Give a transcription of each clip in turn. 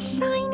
The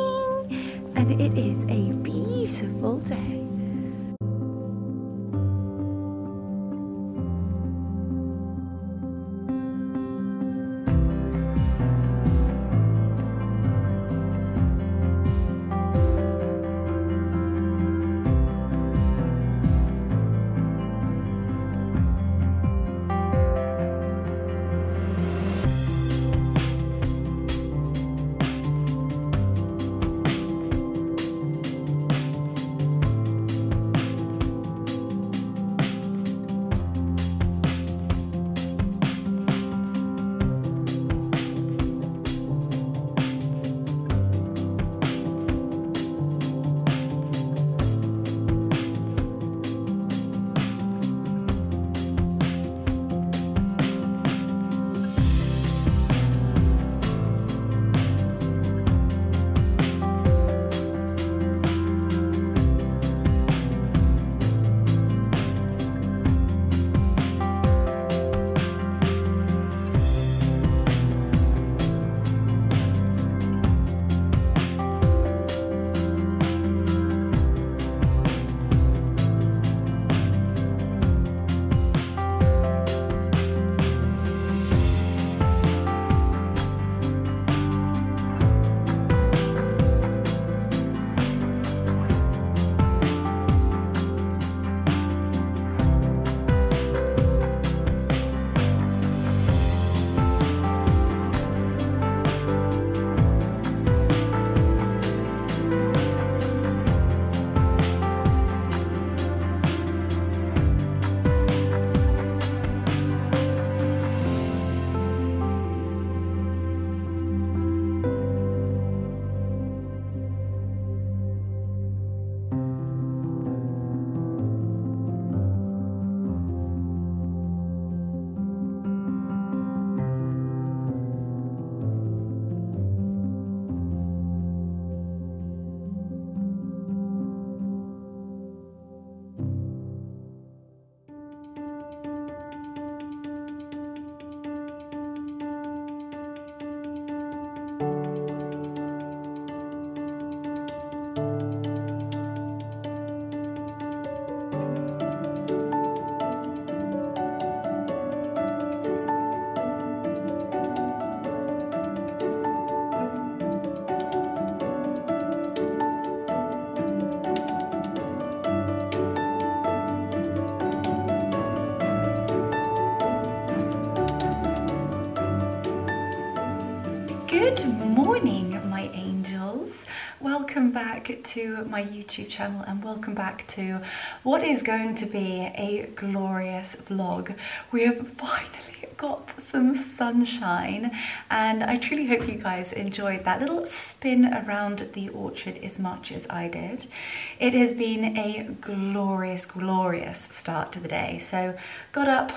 back to my YouTube channel and welcome back to what is going to be a glorious vlog. We have finally got some sunshine and I truly hope you guys enjoyed that little spin around the orchard as much as I did. It has been a glorious, glorious start to the day. So got up,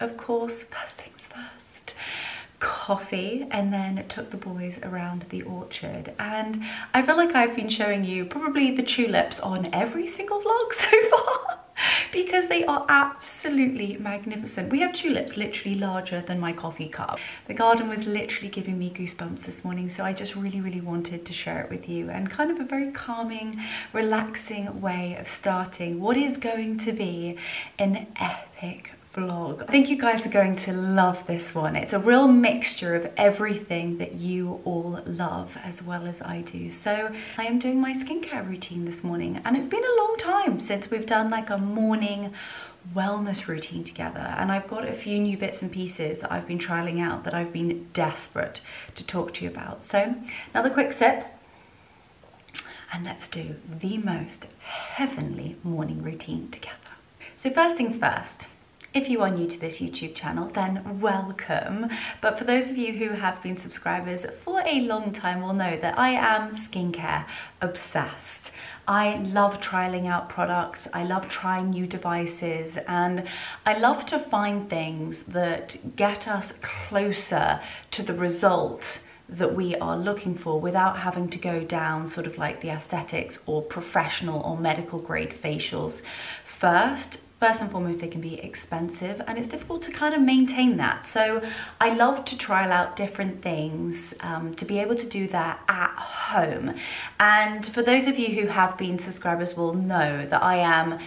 of course, first things first coffee and then took the boys around the orchard and I feel like I've been showing you probably the tulips on every single vlog so far because they are absolutely magnificent. We have tulips literally larger than my coffee cup. The garden was literally giving me goosebumps this morning so I just really really wanted to share it with you and kind of a very calming relaxing way of starting what is going to be an epic I think you guys are going to love this one. It's a real mixture of everything that you all love as well as I do. So I am doing my skincare routine this morning and it's been a long time since we've done like a morning wellness routine together and I've got a few new bits and pieces that I've been trialing out that I've been desperate to talk to you about. So another quick sip and let's do the most heavenly morning routine together. So first things first, if you are new to this YouTube channel, then welcome. But for those of you who have been subscribers for a long time will know that I am skincare obsessed. I love trialing out products, I love trying new devices, and I love to find things that get us closer to the result that we are looking for without having to go down sort of like the aesthetics or professional or medical grade facials first first and foremost, they can be expensive and it's difficult to kind of maintain that. So I love to trial out different things um, to be able to do that at home. And for those of you who have been subscribers will know that I am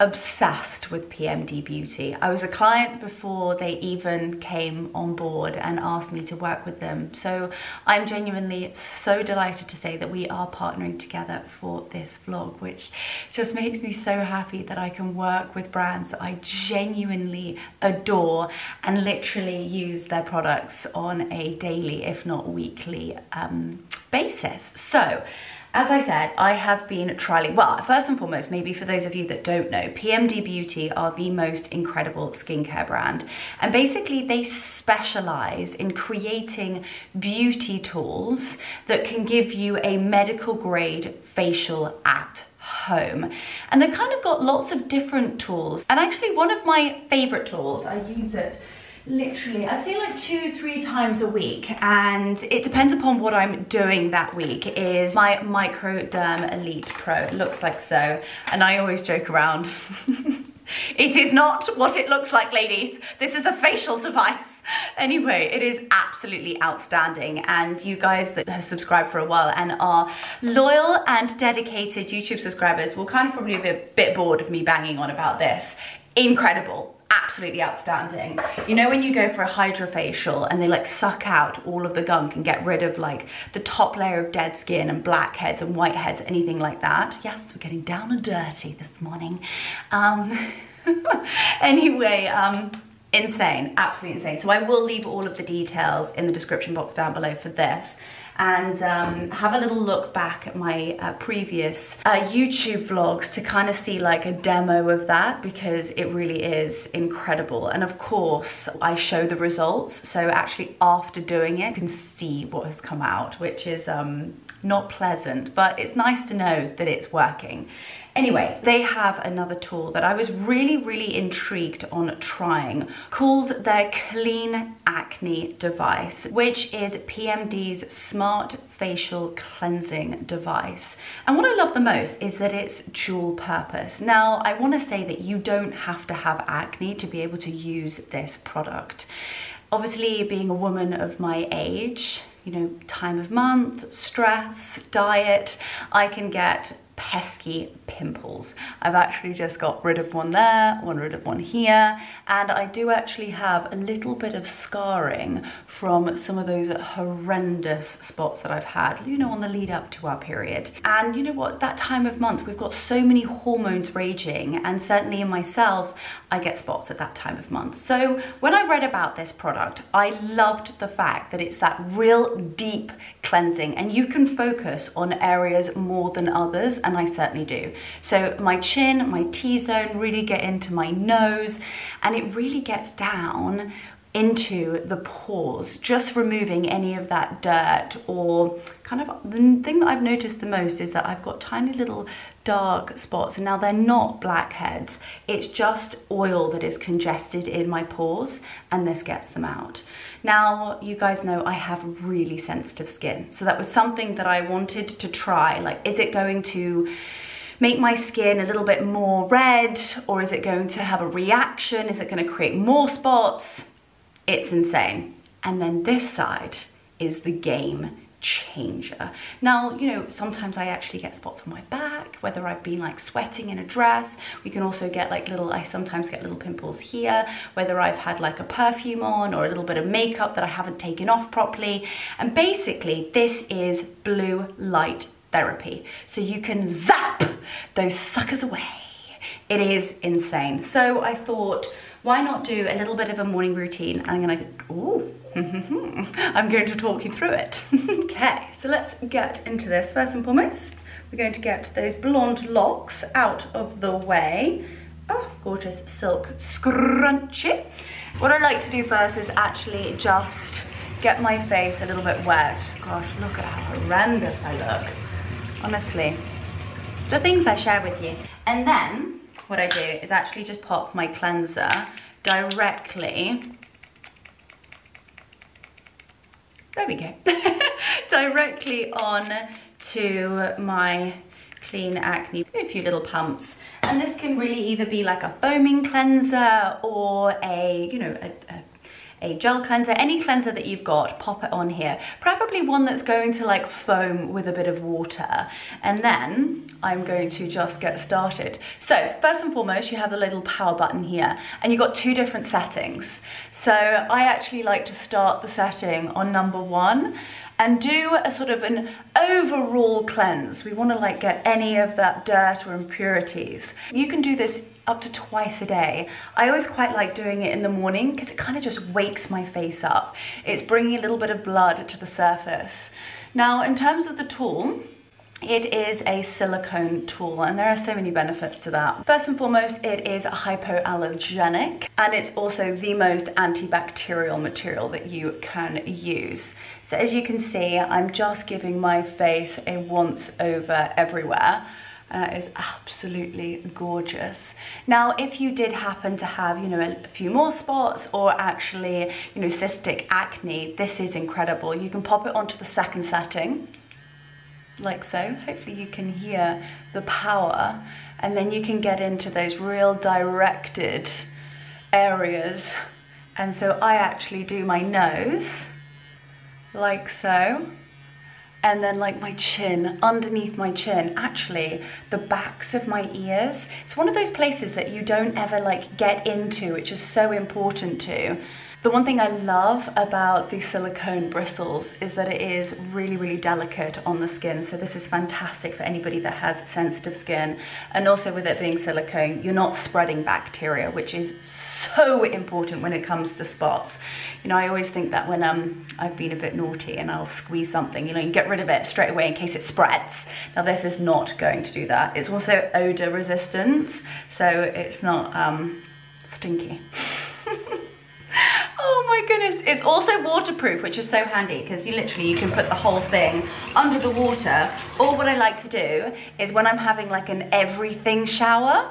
obsessed with PMD Beauty. I was a client before they even came on board and asked me to work with them. So I'm genuinely so delighted to say that we are partnering together for this vlog, which just makes me so happy that I can work with brands that I genuinely adore and literally use their products on a daily, if not weekly um, basis. So as I said, I have been trialing, well, first and foremost, maybe for those of you that don't know, PMD Beauty are the most incredible skincare brand. And basically they specialize in creating beauty tools that can give you a medical grade facial at home. And they've kind of got lots of different tools. And actually one of my favorite tools, I use it literally, I'd say like two, three times a week. And it depends upon what I'm doing that week is my Microderm Elite Pro. It looks like so. And I always joke around. it is not what it looks like, ladies. This is a facial device. Anyway, it is absolutely outstanding. And you guys that have subscribed for a while and are loyal and dedicated YouTube subscribers will kind of probably be a bit bored of me banging on about this. Incredible absolutely outstanding. You know when you go for a hydrofacial and they like suck out all of the gunk and get rid of like the top layer of dead skin and blackheads and whiteheads, anything like that? Yes, we're getting down and dirty this morning. Um, anyway, um, insane, absolutely insane. So I will leave all of the details in the description box down below for this and um, have a little look back at my uh, previous uh, YouTube vlogs to kind of see like a demo of that because it really is incredible. And of course, I show the results. So actually after doing it, you can see what has come out, which is um, not pleasant, but it's nice to know that it's working. Anyway, they have another tool that I was really, really intrigued on trying called their Clean Acne device, which is PMD's smart facial cleansing device. And what I love the most is that it's dual purpose. Now, I wanna say that you don't have to have acne to be able to use this product. Obviously, being a woman of my age, you know, time of month, stress, diet, I can get pesky pimples. I've actually just got rid of one there, one rid of one here, and I do actually have a little bit of scarring from some of those horrendous spots that I've had, you know, on the lead up to our period. And you know what, that time of month, we've got so many hormones raging, and certainly in myself, I get spots at that time of month. So when I read about this product, I loved the fact that it's that real deep cleansing, and you can focus on areas more than others, and I certainly do. So my chin, my T-zone really get into my nose and it really gets down into the pores, just removing any of that dirt or kind of the thing that I've noticed the most is that I've got tiny little dark spots and now they're not blackheads. It's just oil that is congested in my pores and this gets them out. Now, you guys know I have really sensitive skin. So that was something that I wanted to try. Like, is it going to make my skin a little bit more red or is it going to have a reaction? Is it gonna create more spots? It's insane. And then this side is the game changer. Now, you know, sometimes I actually get spots on my back, whether I've been like sweating in a dress. We can also get like little, I sometimes get little pimples here, whether I've had like a perfume on or a little bit of makeup that I haven't taken off properly. And basically this is blue light therapy. So you can zap those suckers away. It is insane. So I thought, why not do a little bit of a morning routine? I'm gonna, ooh, I'm going to talk you through it. okay, so let's get into this. First and foremost, we're going to get those blonde locks out of the way. Oh, gorgeous silk scrunchie. What I like to do first is actually just get my face a little bit wet. Gosh, look at how horrendous I look. Honestly, the things I share with you. And then what I do is actually just pop my cleanser directly there we go, directly on to my clean acne, a few little pumps. And this can really either be like a foaming cleanser or a, you know, a, a a gel cleanser, any cleanser that you've got, pop it on here. Preferably one that's going to like foam with a bit of water. And then I'm going to just get started. So first and foremost, you have the little power button here and you've got two different settings. So I actually like to start the setting on number one and do a sort of an overall cleanse. We wanna like get any of that dirt or impurities. You can do this up to twice a day. I always quite like doing it in the morning because it kind of just wakes my face up. It's bringing a little bit of blood to the surface. Now, in terms of the tool, it is a silicone tool and there are so many benefits to that. First and foremost, it is hypoallergenic and it's also the most antibacterial material that you can use. So as you can see, I'm just giving my face a once over everywhere uh, is absolutely gorgeous. Now, if you did happen to have, you know, a few more spots or actually, you know, cystic acne, this is incredible. You can pop it onto the second setting, like so. Hopefully you can hear the power and then you can get into those real directed areas. And so I actually do my nose, like so and then like my chin, underneath my chin, actually the backs of my ears. It's one of those places that you don't ever like get into, which is so important to. The one thing I love about the silicone bristles is that it is really, really delicate on the skin. So this is fantastic for anybody that has sensitive skin. And also with it being silicone, you're not spreading bacteria, which is so important when it comes to spots. You know, I always think that when um, I've been a bit naughty and I'll squeeze something, you know, you get rid of it straight away in case it spreads. Now this is not going to do that. It's also odor resistant, so it's not um, stinky. Oh my goodness. It's also waterproof, which is so handy because you literally, you can put the whole thing under the water. Or what I like to do is when I'm having like an everything shower,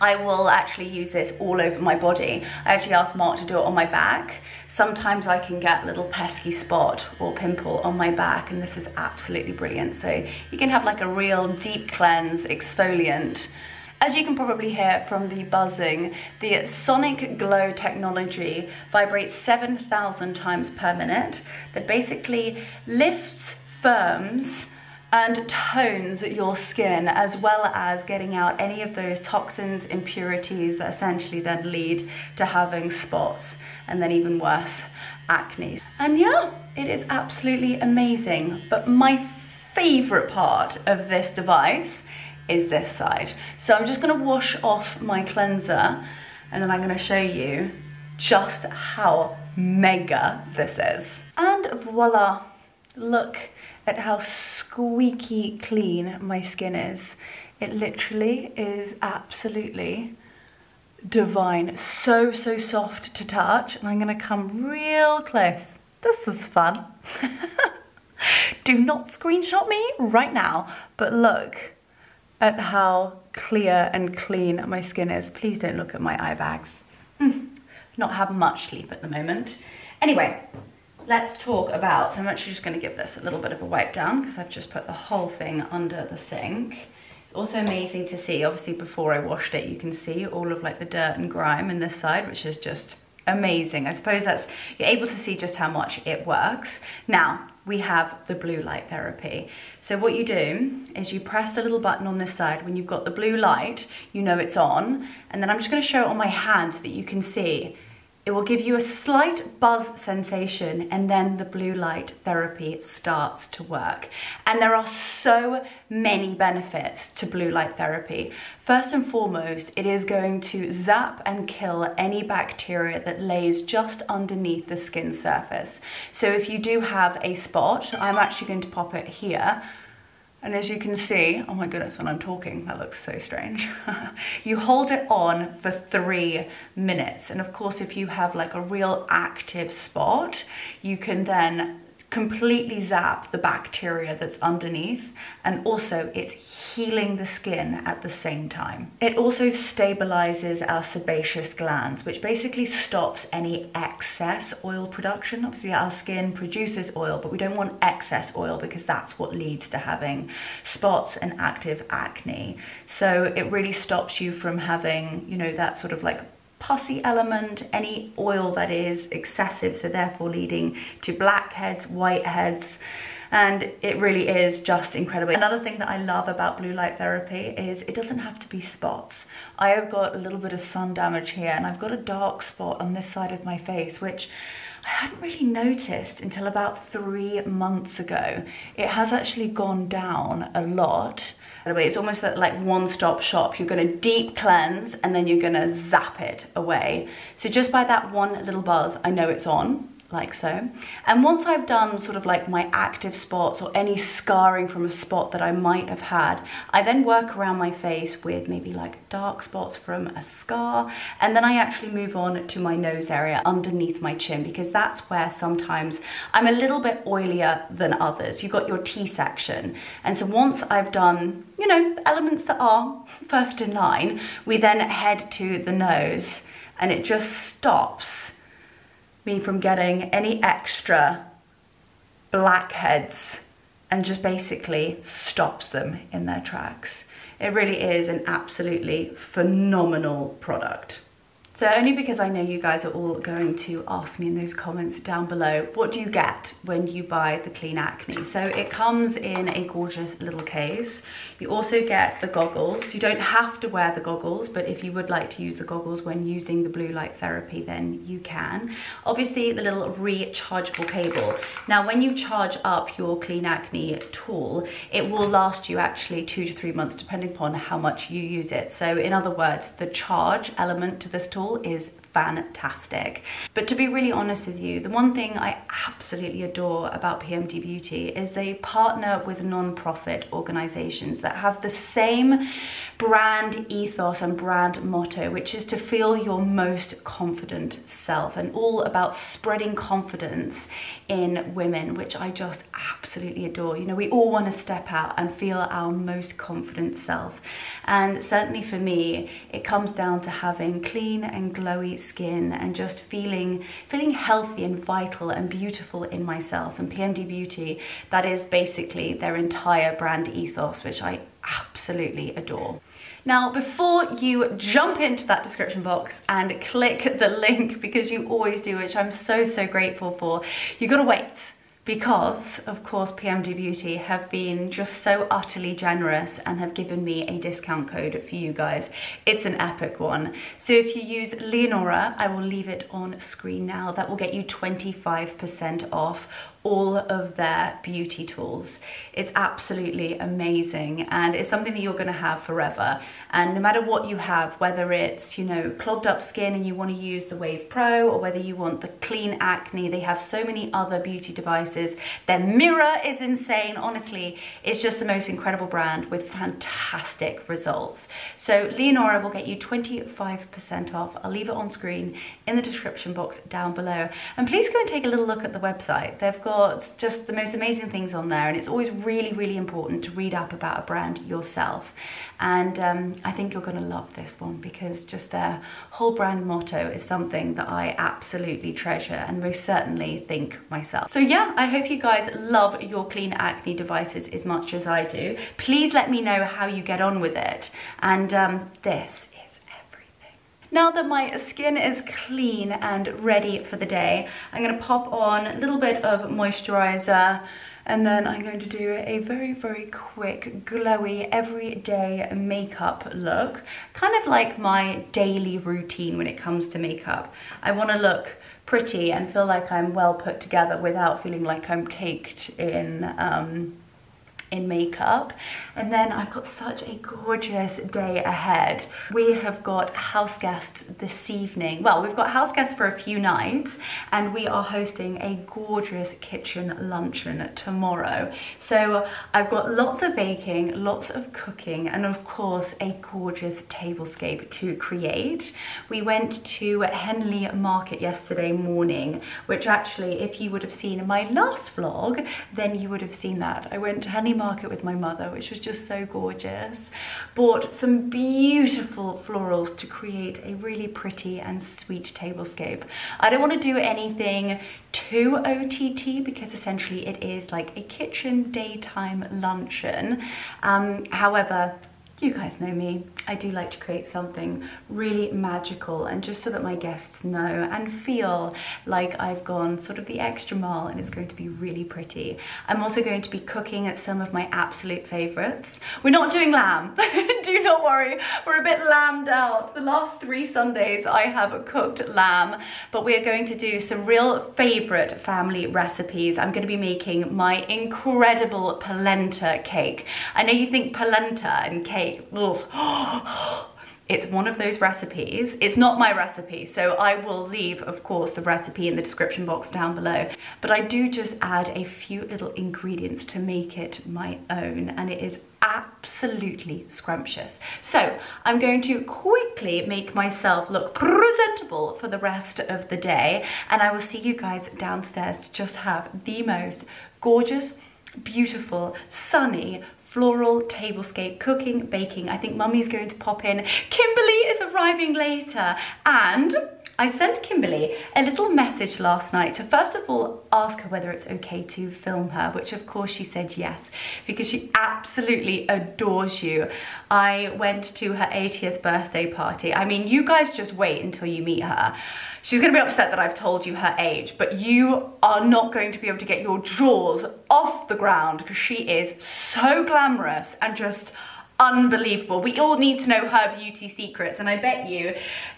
I will actually use this all over my body. I actually asked Mark to do it on my back. Sometimes I can get a little pesky spot or pimple on my back and this is absolutely brilliant. So you can have like a real deep cleanse, exfoliant, as you can probably hear from the buzzing, the Sonic Glow technology vibrates 7,000 times per minute that basically lifts, firms, and tones your skin as well as getting out any of those toxins, impurities that essentially then lead to having spots and then even worse, acne. And yeah, it is absolutely amazing. But my favorite part of this device is this side. So I'm just gonna wash off my cleanser and then I'm gonna show you just how mega this is. And voila, look at how squeaky clean my skin is. It literally is absolutely divine. So, so soft to touch. And I'm gonna come real close. This is fun. Do not screenshot me right now, but look, at how clear and clean my skin is. Please don't look at my eye bags. Mm, not have much sleep at the moment. Anyway, let's talk about, so I'm actually just gonna give this a little bit of a wipe down because I've just put the whole thing under the sink. It's also amazing to see, obviously before I washed it, you can see all of like the dirt and grime in this side, which is just amazing. I suppose that's, you're able to see just how much it works. Now, we have the blue light therapy. So what you do is you press the little button on this side. When you've got the blue light, you know it's on. And then I'm just gonna show it on my hand so that you can see it will give you a slight buzz sensation and then the blue light therapy starts to work. And there are so many benefits to blue light therapy. First and foremost, it is going to zap and kill any bacteria that lays just underneath the skin surface. So if you do have a spot, I'm actually going to pop it here, and as you can see, oh my goodness, when I'm talking, that looks so strange. you hold it on for three minutes. And of course, if you have like a real active spot, you can then completely zap the bacteria that's underneath and also it's healing the skin at the same time. It also stabilizes our sebaceous glands, which basically stops any excess oil production. Obviously our skin produces oil, but we don't want excess oil because that's what leads to having spots and active acne. So it really stops you from having, you know, that sort of like pussy element, any oil that is excessive, so therefore leading to blackheads, whiteheads, and it really is just incredible. Another thing that I love about blue light therapy is it doesn't have to be spots. I have got a little bit of sun damage here and I've got a dark spot on this side of my face, which I hadn't really noticed until about three months ago. It has actually gone down a lot the way. It's almost like one-stop shop. You're gonna deep cleanse and then you're gonna zap it away. So just by that one little buzz, I know it's on like so. And once I've done sort of like my active spots or any scarring from a spot that I might have had, I then work around my face with maybe like dark spots from a scar. And then I actually move on to my nose area underneath my chin because that's where sometimes I'm a little bit oilier than others. You've got your T-section. And so once I've done, you know, elements that are first in line, we then head to the nose and it just stops me from getting any extra blackheads and just basically stops them in their tracks. It really is an absolutely phenomenal product. So only because I know you guys are all going to ask me in those comments down below, what do you get when you buy the Clean Acne? So it comes in a gorgeous little case. You also get the goggles. You don't have to wear the goggles, but if you would like to use the goggles when using the blue light therapy, then you can. Obviously the little rechargeable cable. Now when you charge up your Clean Acne tool, it will last you actually two to three months depending upon how much you use it. So in other words, the charge element to this tool is fantastic. But to be really honest with you, the one thing I absolutely adore about PMD Beauty is they partner with non-profit organizations that have the same brand ethos and brand motto, which is to feel your most confident self and all about spreading confidence in women, which I just absolutely adore. You know, we all want to step out and feel our most confident self. And certainly for me, it comes down to having clean and glowy skin and just feeling feeling healthy and vital and beautiful in myself. And PMD Beauty, that is basically their entire brand ethos, which I absolutely adore. Now, before you jump into that description box and click the link, because you always do, which I'm so, so grateful for, you gotta wait because of course PMD Beauty have been just so utterly generous and have given me a discount code for you guys. It's an epic one. So if you use Leonora, I will leave it on screen now, that will get you 25% off all of their beauty tools. It's absolutely amazing and it's something that you're gonna have forever. And no matter what you have, whether it's, you know, clogged up skin and you wanna use the Wave Pro or whether you want the clean acne, they have so many other beauty devices. Their mirror is insane. Honestly, it's just the most incredible brand with fantastic results. So Leonora will get you 25% off. I'll leave it on screen in the description box down below. And please go and take a little look at the website. They've got got just the most amazing things on there and it's always really, really important to read up about a brand yourself. And um, I think you're gonna love this one because just their whole brand motto is something that I absolutely treasure and most certainly think myself. So yeah, I hope you guys love your clean acne devices as much as I do. Please let me know how you get on with it. And um, this now that my skin is clean and ready for the day, I'm gonna pop on a little bit of moisturizer and then I'm going to do a very, very quick, glowy, everyday makeup look. Kind of like my daily routine when it comes to makeup. I wanna look pretty and feel like I'm well put together without feeling like I'm caked in um, in makeup. And then I've got such a gorgeous day ahead. We have got house guests this evening. Well, we've got house guests for a few nights and we are hosting a gorgeous kitchen luncheon tomorrow. So I've got lots of baking, lots of cooking, and of course a gorgeous tablescape to create. We went to Henley Market yesterday morning, which actually, if you would have seen in my last vlog, then you would have seen that. I went to Henley Market with my mother, which was just so gorgeous. Bought some beautiful florals to create a really pretty and sweet tablescape. I don't want to do anything too OTT because essentially it is like a kitchen daytime luncheon. Um, however, you guys know me, I do like to create something really magical and just so that my guests know and feel like I've gone sort of the extra mile and it's going to be really pretty. I'm also going to be cooking at some of my absolute favorites. We're not doing lamb, do not worry, we're a bit lambed out. The last three Sundays I have cooked lamb, but we are going to do some real favorite family recipes. I'm going to be making my incredible polenta cake. I know you think polenta and cake it's one of those recipes. It's not my recipe, so I will leave, of course, the recipe in the description box down below. But I do just add a few little ingredients to make it my own, and it is absolutely scrumptious. So I'm going to quickly make myself look presentable for the rest of the day, and I will see you guys downstairs to just have the most gorgeous, beautiful, sunny, floral tablescape, cooking, baking. I think mummy's going to pop in. Kimberley is arriving later and I sent Kimberley a little message last night to first of all ask her whether it's okay to film her, which of course she said yes, because she absolutely adores you. I went to her 80th birthday party. I mean, you guys just wait until you meet her. She's gonna be upset that I've told you her age, but you are not going to be able to get your jaws off the ground because she is so glamorous and just unbelievable. We all need to know her beauty secrets and I bet you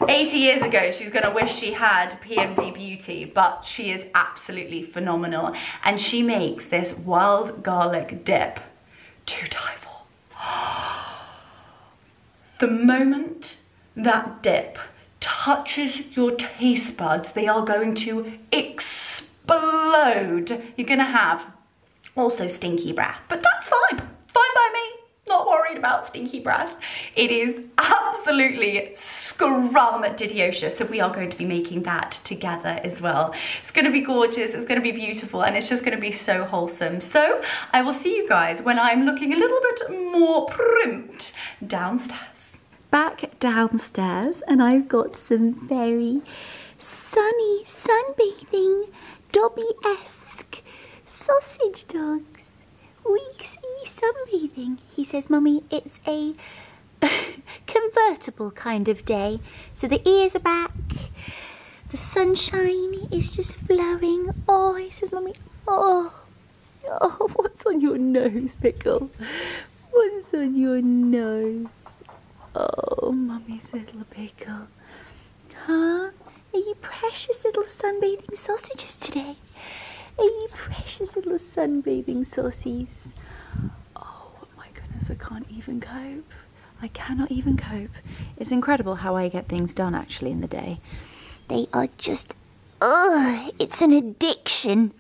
80 years ago she's gonna wish she had PMD Beauty but she is absolutely phenomenal and she makes this wild garlic dip to die for. The moment that dip touches your taste buds, they are going to explode. You're gonna have also stinky breath, but that's fine, fine by me not worried about stinky breath. It is absolutely scrumdiddlyocious. So we are going to be making that together as well. It's gonna be gorgeous, it's gonna be beautiful, and it's just gonna be so wholesome. So I will see you guys when I'm looking a little bit more primped downstairs. Back downstairs, and I've got some very sunny, sunbathing, Dobby-esque sausage dogs. Weeks sunbathing. He says, Mummy, it's a convertible kind of day. So the ears are back, the sunshine is just flowing. Oh, he says, Mummy, oh, oh, what's on your nose, Pickle? What's on your nose? Oh, Mummy's little Pickle. Huh? Are you precious little sunbathing sausages today? Are you precious little sunbathing saucies? Oh my goodness, I can't even cope. I cannot even cope. It's incredible how I get things done actually in the day. They are just, ugh, it's an addiction.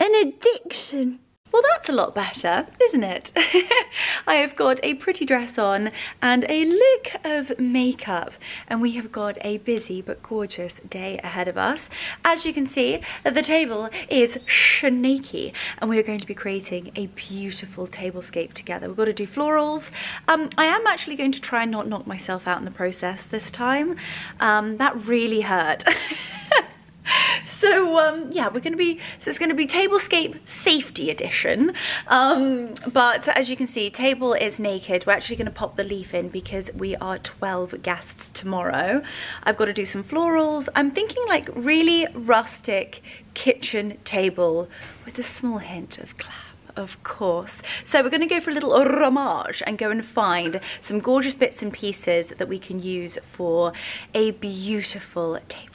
An addiction. Well, that's a lot better, isn't it? I have got a pretty dress on and a lick of makeup and we have got a busy but gorgeous day ahead of us. As you can see, the table is snaky and we are going to be creating a beautiful tablescape together. We've got to do florals. Um, I am actually going to try and not knock myself out in the process this time. Um, that really hurt. so um, yeah, we're gonna be, so it's gonna be Tablescape Safety Edition. Um, but as you can see, table is naked. We're actually gonna pop the leaf in because we are 12 guests tomorrow. I've gotta do some florals. I'm thinking like really rustic kitchen table with a small hint of glam of course. So we're gonna go for a little ramage and go and find some gorgeous bits and pieces that we can use for a beautiful table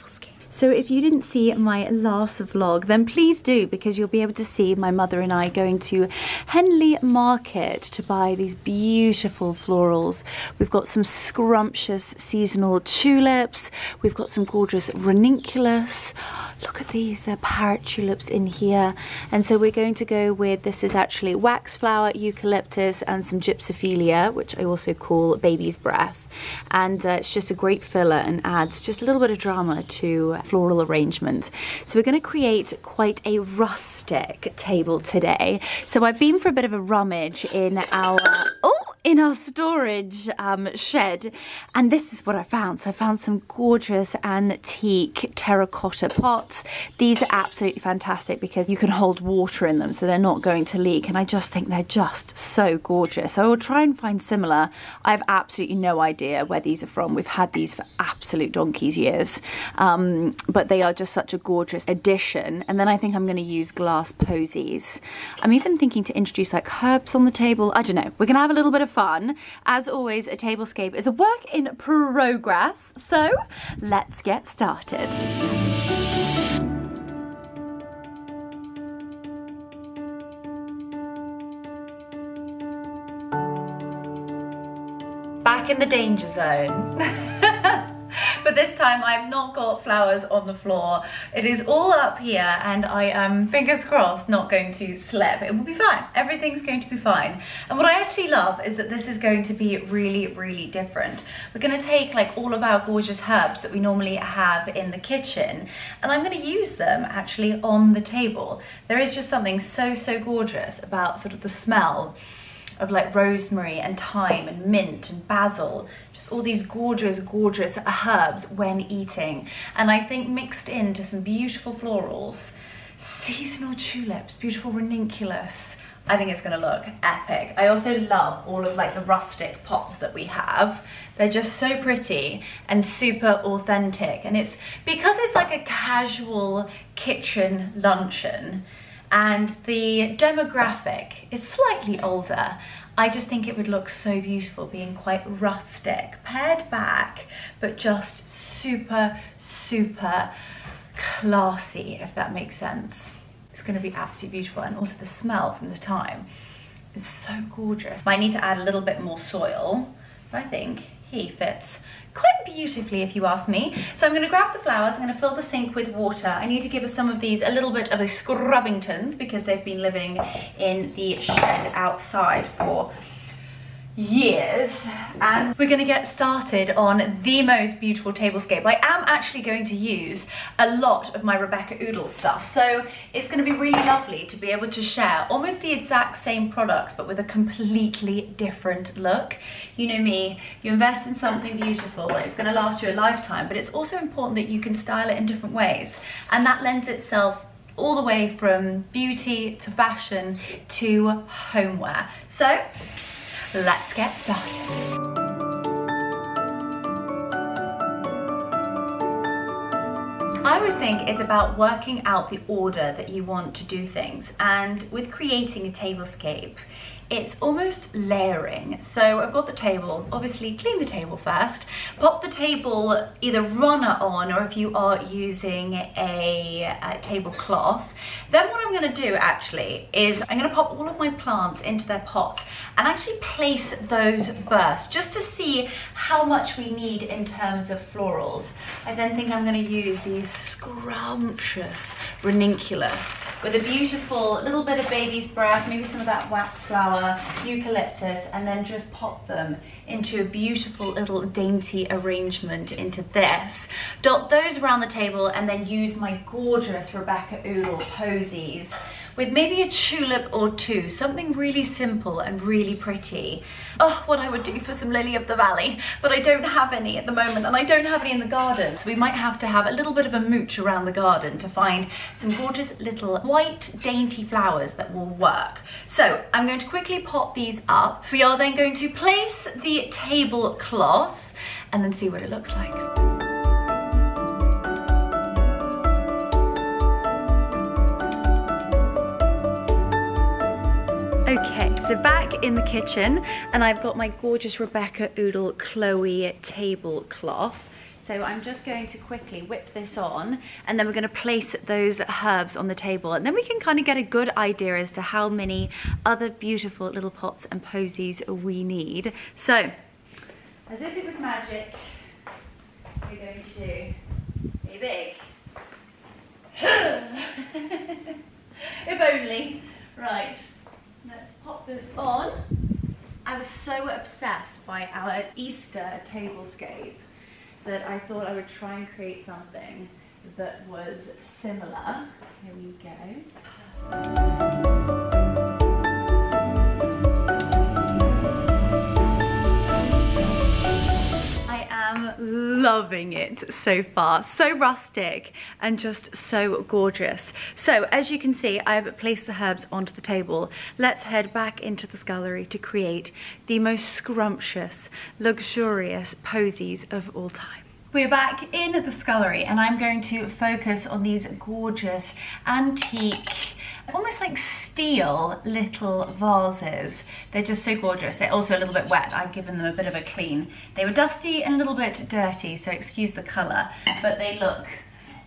So if you didn't see my last vlog, then please do because you'll be able to see my mother and I going to Henley Market to buy these beautiful florals. We've got some scrumptious seasonal tulips. We've got some gorgeous ranunculus. Look at these, they're parrot tulips in here. And so we're going to go with, this is actually waxflower, eucalyptus, and some gypsophilia, which I also call baby's breath. And uh, it's just a great filler and adds just a little bit of drama to floral arrangement. So we're gonna create quite a rustic table today. So I've been for a bit of a rummage in our, oh, in our storage um, shed and this is what I found. So I found some gorgeous antique terracotta pots. These are absolutely fantastic because you can hold water in them so they're not going to leak and I just think they're just so gorgeous. So I will try and find similar. I have absolutely no idea where these are from. We've had these for absolute donkey's years um, but they are just such a gorgeous addition and then I think I'm going to use glass posies. I'm even thinking to introduce like herbs on the table. I don't know. We're going to have a little bit of fun. As always, a tablescape is a work in progress, so let's get started. Back in the danger zone. but this time I've not got flowers on the floor. It is all up here and I am, fingers crossed, not going to slip. It will be fine. Everything's going to be fine. And what I actually love is that this is going to be really, really different. We're gonna take like all of our gorgeous herbs that we normally have in the kitchen and I'm gonna use them actually on the table. There is just something so, so gorgeous about sort of the smell of like rosemary and thyme and mint and basil just all these gorgeous gorgeous herbs when eating and I think mixed into some beautiful florals seasonal tulips beautiful ranunculus I think it's gonna look epic. I also love all of like the rustic pots that we have. They're just so pretty and super authentic. And it's because it's like a casual kitchen luncheon, and the demographic is slightly older. I just think it would look so beautiful being quite rustic, pared back, but just super, super classy, if that makes sense. It's gonna be absolutely beautiful. And also the smell from the thyme is so gorgeous. Might need to add a little bit more soil, but I think he fits quite beautifully if you ask me. So I'm going to grab the flowers, I'm going to fill the sink with water. I need to give some of these a little bit of a scrubbing, scrubbingtons because they've been living in the shed outside for years and we're going to get started on the most beautiful tablescape. I am actually going to use a lot of my Rebecca Udall stuff so it's going to be really lovely to be able to share almost the exact same products but with a completely different look. You know me, you invest in something beautiful, it's going to last you a lifetime but it's also important that you can style it in different ways and that lends itself all the way from beauty to fashion to homeware. So let's get started. I always think it's about working out the order that you want to do things and with creating a tablescape it's almost layering. So I've got the table, obviously clean the table first, pop the table either runner on or if you are using a, a tablecloth. Then what I'm gonna do actually is I'm gonna pop all of my plants into their pots and actually place those first just to see how much we need in terms of florals. I then think I'm gonna use these scrumptious ranunculus with a beautiful little bit of baby's breath, maybe some of that wax flower, eucalyptus, and then just pop them into a beautiful little dainty arrangement into this. Dot those around the table and then use my gorgeous Rebecca Udall posies with maybe a tulip or two, something really simple and really pretty. Oh, what I would do for some lily of the valley, but I don't have any at the moment and I don't have any in the garden. So we might have to have a little bit of a mooch around the garden to find some gorgeous little white dainty flowers that will work. So I'm going to quickly pot these up. We are then going to place the tablecloth and then see what it looks like. Okay, so back in the kitchen and I've got my gorgeous Rebecca Udall Chloe tablecloth. So I'm just going to quickly whip this on and then we're going to place those herbs on the table and then we can kind of get a good idea as to how many other beautiful little pots and posies we need. So, as if it was magic, we're going to do a big if only. Right, pop this on. I was so obsessed by our Easter tablescape that I thought I would try and create something that was similar. Here we go. Loving it so far. So rustic and just so gorgeous. So as you can see, I've placed the herbs onto the table. Let's head back into the scullery to create the most scrumptious, luxurious posies of all time. We're back in the scullery and I'm going to focus on these gorgeous antique almost like steel little vases. They're just so gorgeous. They're also a little bit wet. I've given them a bit of a clean. They were dusty and a little bit dirty, so excuse the colour, but they look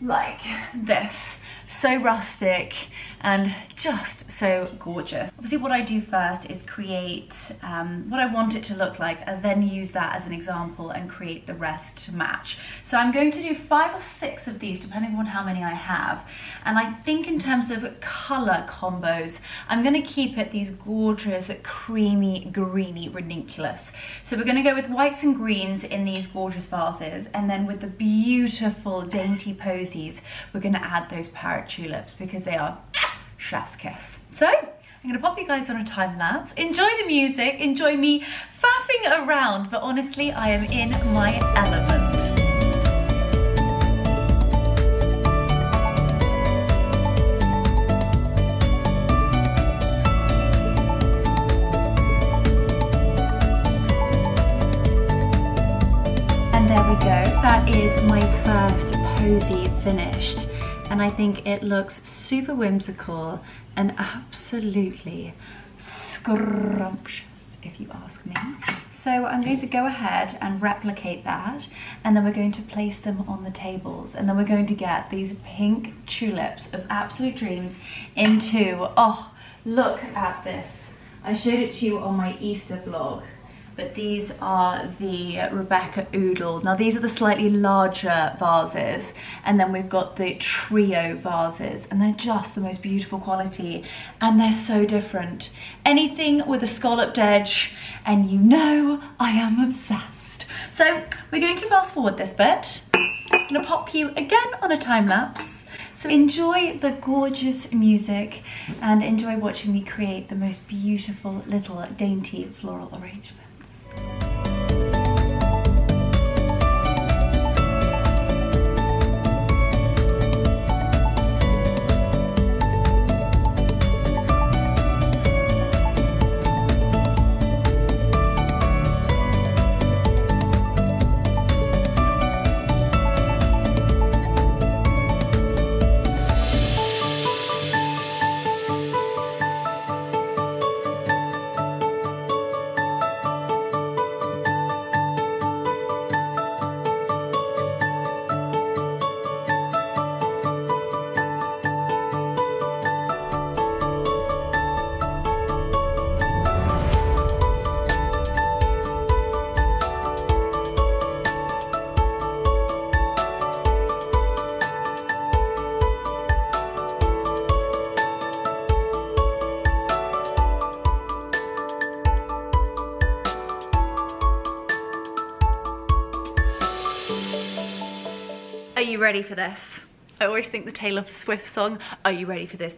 like this so rustic and just so gorgeous. Obviously what I do first is create um, what I want it to look like and then use that as an example and create the rest to match. So I'm going to do five or six of these depending on how many I have and I think in terms of colour combos I'm going to keep it these gorgeous creamy greeny ranunculus. So we're going to go with whites and greens in these gorgeous vases and then with the beautiful dainty posies we're going to add those parrot tulips because they are chef's kiss. So I'm gonna pop you guys on a time lapse. Enjoy the music, enjoy me faffing around, but honestly, I am in my element. And there we go. That is my first posy finished and I think it looks super whimsical and absolutely scrumptious if you ask me. So I'm going to go ahead and replicate that and then we're going to place them on the tables and then we're going to get these pink tulips of absolute dreams into, oh, look at this. I showed it to you on my Easter vlog but these are the Rebecca Udall. Now these are the slightly larger vases and then we've got the trio vases and they're just the most beautiful quality and they're so different. Anything with a scalloped edge and you know I am obsessed. So we're going to fast forward this bit. I'm gonna pop you again on a time lapse. So enjoy the gorgeous music and enjoy watching me create the most beautiful little dainty floral arrangement. You ready for this? I always think the Taylor Swift song, are you ready for this?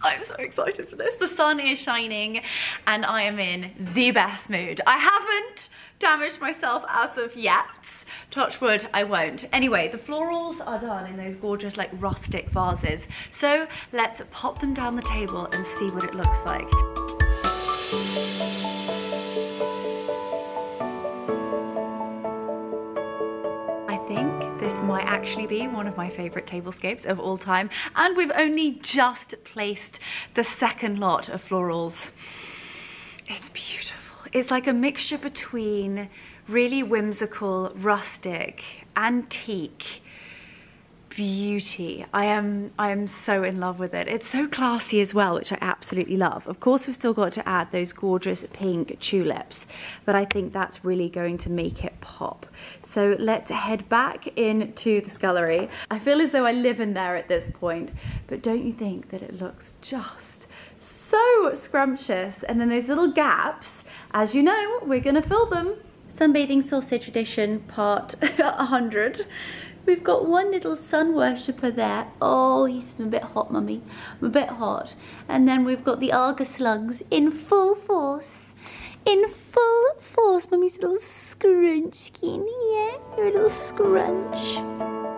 I'm so excited for this. The sun is shining and I am in the best mood. I haven't damaged myself as of yet. Touch wood, I won't. Anyway, the florals are done in those gorgeous like rustic vases. So let's pop them down the table and see what it looks like. Might actually be one of my favorite tablescapes of all time. And we've only just placed the second lot of florals. It's beautiful. It's like a mixture between really whimsical, rustic, antique beauty. I am I am so in love with it. It's so classy as well, which I absolutely love. Of course, we've still got to add those gorgeous pink tulips, but I think that's really going to make it pop. So let's head back into the scullery. I feel as though I live in there at this point, but don't you think that it looks just so scrumptious? And then those little gaps, as you know, we're gonna fill them. Sunbathing Sausage Edition part 100. We've got one little sun worshipper there. Oh, he's a bit hot, mummy. I'm a bit hot. And then we've got the Argus slugs in full force. In full force. Mummy's little scrunch skin. Yeah, your little scrunch.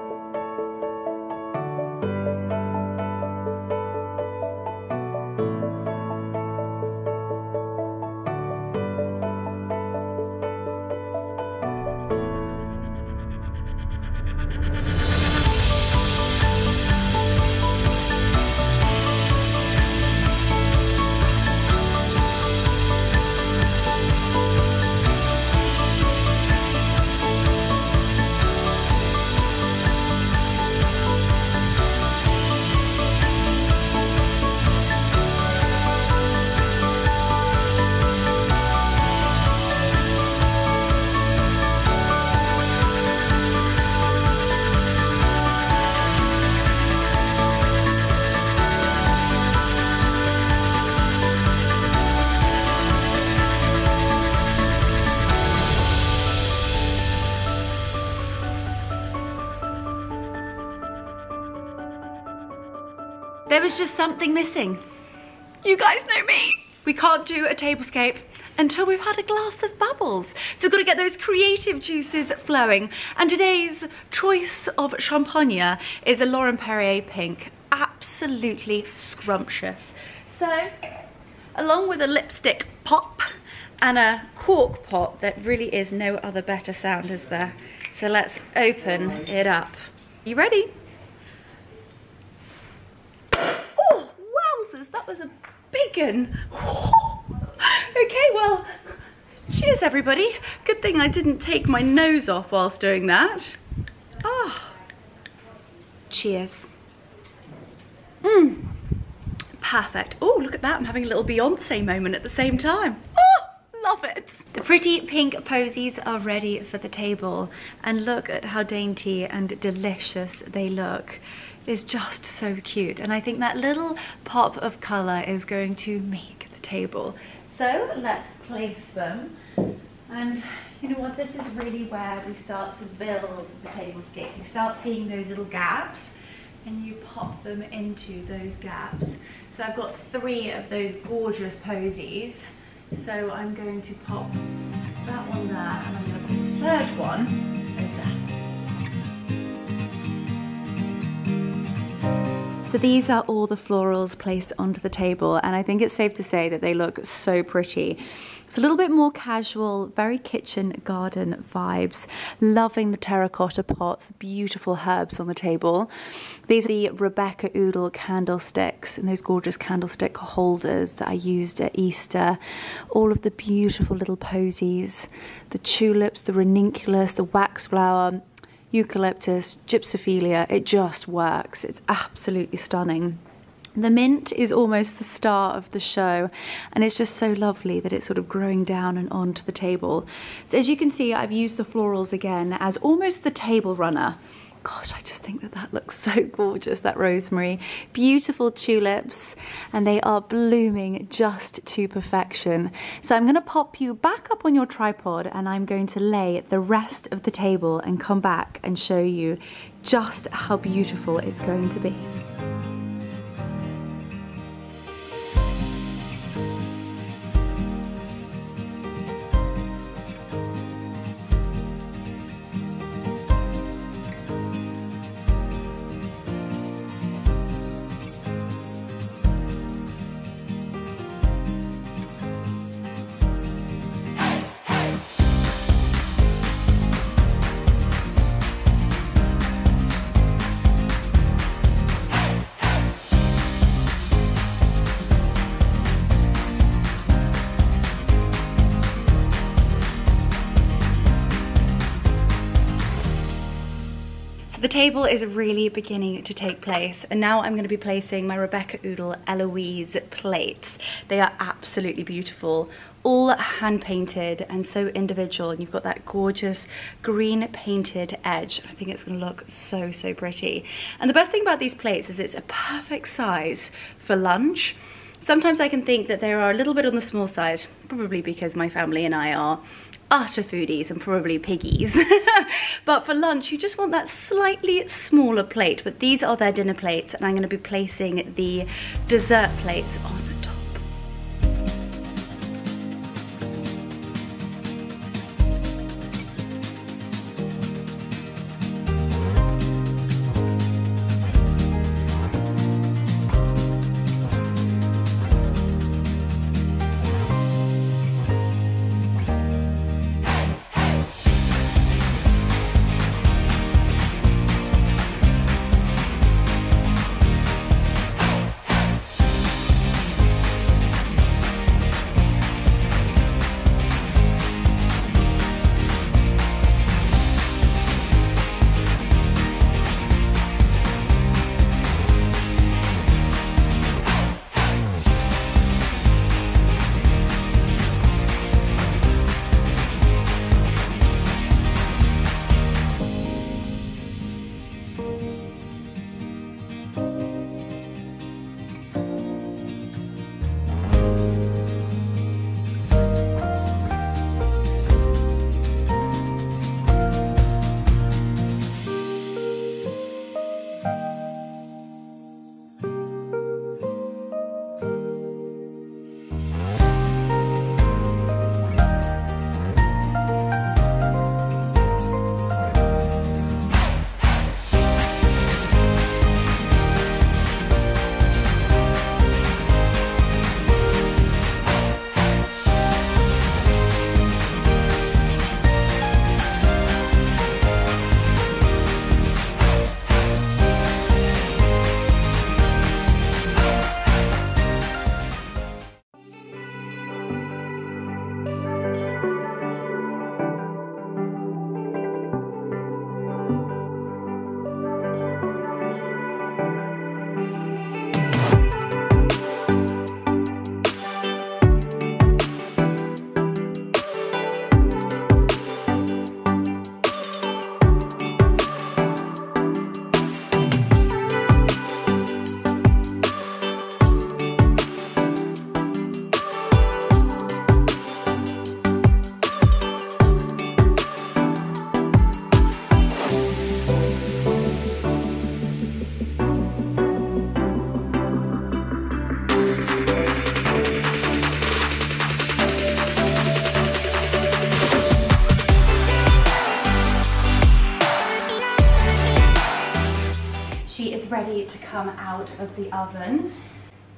Something missing. You guys know me. We can't do a tablescape until we've had a glass of bubbles. So we've got to get those creative juices flowing. And today's choice of champagne is a Laurent-Perrier pink. Absolutely scrumptious. So, along with a lipstick pop and a cork pop, that really is no other better sound, is there? So let's open it up. You ready? That was a big one. okay, well, cheers everybody. Good thing I didn't take my nose off whilst doing that. Ah, cheers. Mmm, perfect. Oh, look at that, I'm having a little Beyonce moment at the same time. Oh, love it. The pretty pink posies are ready for the table and look at how dainty and delicious they look is just so cute. And I think that little pop of color is going to make the table. So let's place them. And you know what, this is really where we start to build the tablescape. You start seeing those little gaps and you pop them into those gaps. So I've got three of those gorgeous posies. So I'm going to pop that one there and I'm going to put the third one So these are all the florals placed onto the table and I think it's safe to say that they look so pretty. It's a little bit more casual, very kitchen garden vibes. Loving the terracotta pots, beautiful herbs on the table. These are the Rebecca Udall candlesticks and those gorgeous candlestick holders that I used at Easter. All of the beautiful little posies, the tulips, the ranunculus, the waxflower, eucalyptus, gypsophilia, it just works. It's absolutely stunning. The mint is almost the star of the show and it's just so lovely that it's sort of growing down and onto the table. So as you can see, I've used the florals again as almost the table runner. Gosh, I just think that that looks so gorgeous, that rosemary. Beautiful tulips, and they are blooming just to perfection. So I'm gonna pop you back up on your tripod and I'm going to lay the rest of the table and come back and show you just how beautiful it's going to be. Table is really beginning to take place and now I'm going to be placing my Rebecca Udall Eloise plates. They are absolutely beautiful, all hand painted and so individual and you've got that gorgeous green painted edge. I think it's going to look so, so pretty. And the best thing about these plates is it's a perfect size for lunch. Sometimes I can think that they are a little bit on the small side, probably because my family and I are utter foodies and probably piggies. but for lunch, you just want that slightly smaller plate. But these are their dinner plates, and I'm gonna be placing the dessert plates on come out of the oven.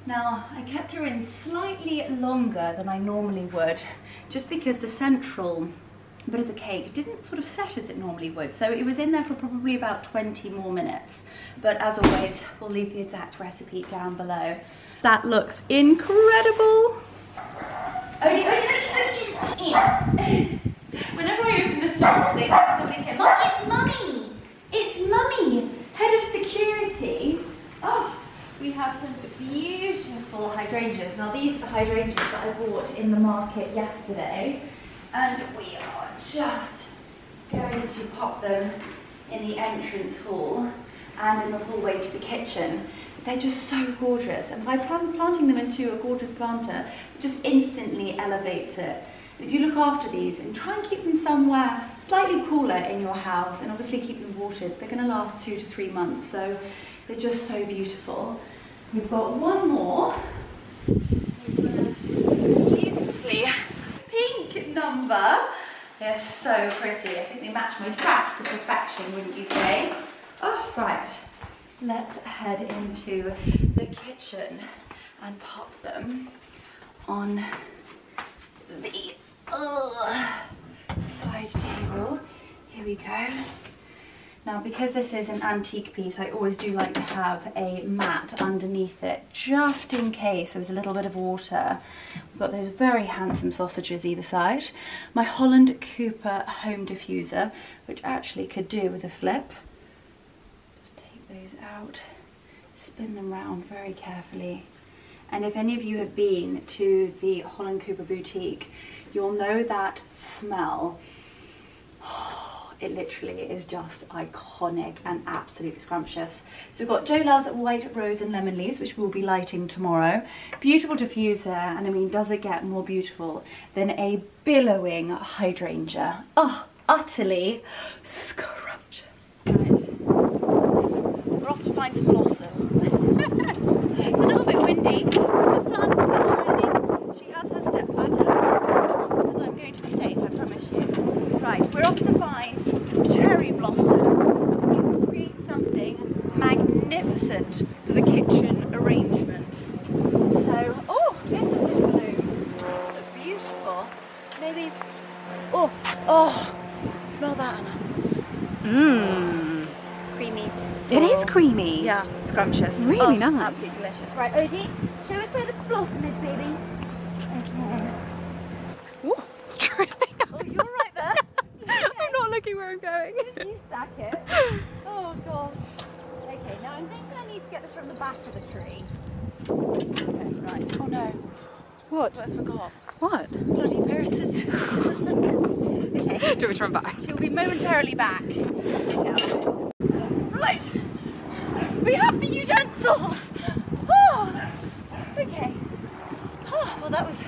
Now, I kept her in slightly longer than I normally would, just because the central bit of the cake didn't sort of set as it normally would. So it was in there for probably about 20 more minutes. But as always, we'll leave the exact recipe down below. That looks incredible. Whenever I open this door, they think somebody's here. Mummy, it's mummy! It's mummy! Head of security. Oh, we have some beautiful hydrangeas. Now these are the hydrangeas that I bought in the market yesterday. And we are just going to pop them in the entrance hall and in the hallway to the kitchen. They're just so gorgeous. And by planting them into a gorgeous planter, it just instantly elevates it. If you look after these and try and keep them somewhere slightly cooler in your house and obviously keep them watered, they're going to last two to three months. So they're just so beautiful. We've got one more. Beautifully pink number. They're so pretty. I think they match my dress to perfection, wouldn't you say? Oh, right. Let's head into the kitchen and pop them on the Ugh. side table. Here we go. Now because this is an antique piece, I always do like to have a mat underneath it, just in case there was a little bit of water. We've got those very handsome sausages either side. My Holland Cooper home diffuser, which actually could do with a flip. Just take those out, spin them round very carefully. And if any of you have been to the Holland Cooper boutique, you'll know that smell. It literally is just iconic and absolutely scrumptious. So we've got Jo Loves White Rose and Lemon Leaves, which we'll be lighting tomorrow. Beautiful diffuser, and I mean, does it get more beautiful than a billowing hydrangea? Oh, utterly scrumptious. We're off to find some blossom. it's a little bit windy, the sun is shining, she has her step ladder, and I'm going to be safe, I promise you. Right, we're off to find cherry blossom. We will create something magnificent for the kitchen arrangement. So, oh, this is in bloom. Looks beautiful. Maybe, oh, oh, smell that, Anna. Mmm. Creamy. It is Oh. creamy. Yeah, scrumptious. Really Oh, nice. Absolutely delicious. Right, Odie, show us where the blossom is, baby. Okay. Ooh, tripping. Oh, you're right not looking where I'm going. You stack it. Oh, God. Okay, now I'm thinking I need to get this from the back of the tree. Okay, right. Oh, no. What? I forgot. What? Bloody scissors. okay. Do we run back? She'll be momentarily back. Right. We have the utensils. Oh, okay. Oh, well, that was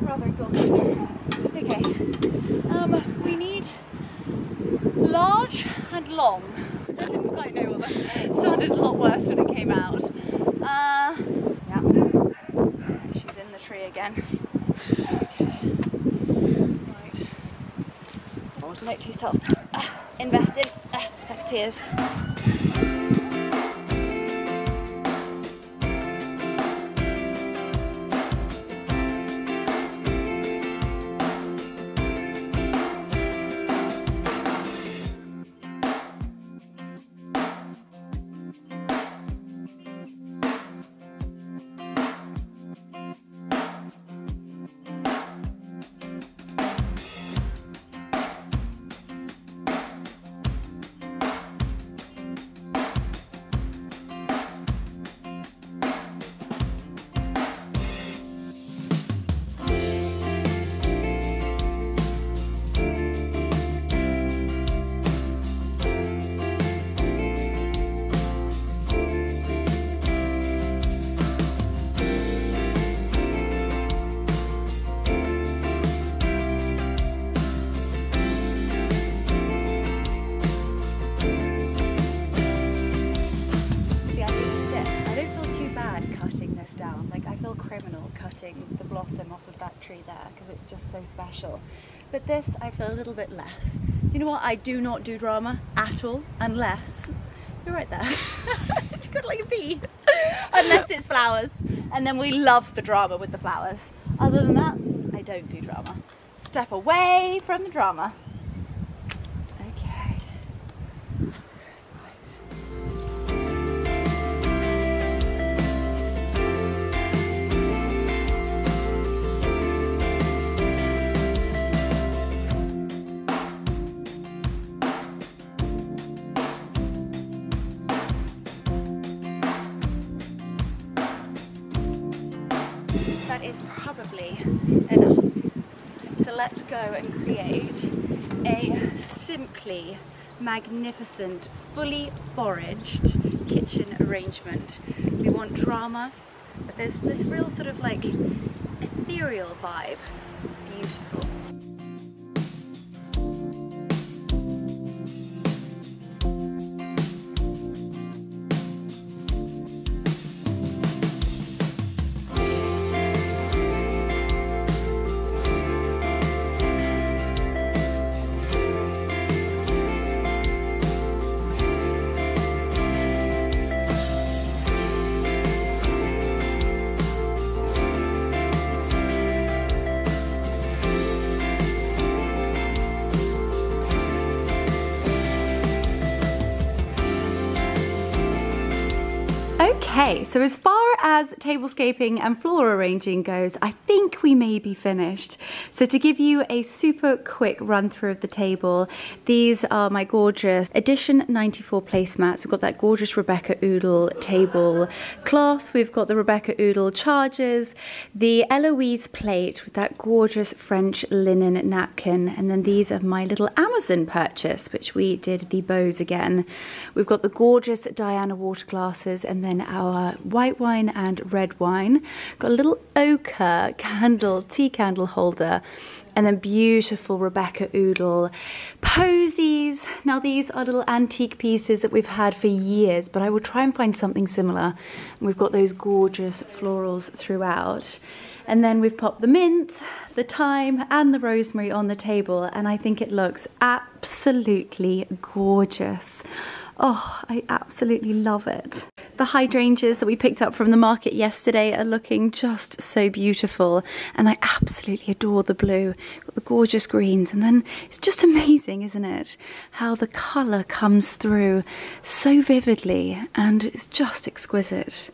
rather exhausting. Okay. Um, we need large and long. I didn't quite know what that sounded a lot worse when it came out. Uh, yeah. She's in the tree again. Okay. Right. Note to yourself. Uh, invest in uh, secateurs. I do not do drama at all, unless you're right there. You've got like unless it's flowers, and then we love the drama with the flowers. Other than that, I don't do drama. Step away from the drama. Magnificent, fully foraged kitchen arrangement. We want drama, but there's this real sort of like ethereal vibe. Okay, so as far as tablescaping and floor arranging goes, I think we may be finished. So to give you a super quick run through of the table, these are my gorgeous Edition 94 placemats. We've got that gorgeous Rebecca Udall table cloth. We've got the Rebecca Udall chargers, the Eloise plate with that gorgeous French linen napkin, and then these are my little Amazon purchase, which we did the bows again. We've got the gorgeous Diana water glasses and then our white wine and red wine. Got a little ochre candle, tea candle holder and then beautiful Rebecca Udall posies. Now these are little antique pieces that we've had for years, but I will try and find something similar. And we've got those gorgeous florals throughout. And then we've popped the mint, the thyme and the rosemary on the table and I think it looks absolutely gorgeous. Oh, I absolutely love it. The hydrangeas that we picked up from the market yesterday are looking just so beautiful and I absolutely adore the blue. Got the gorgeous greens and then it's just amazing, isn't it? How the colour comes through so vividly and it's just exquisite.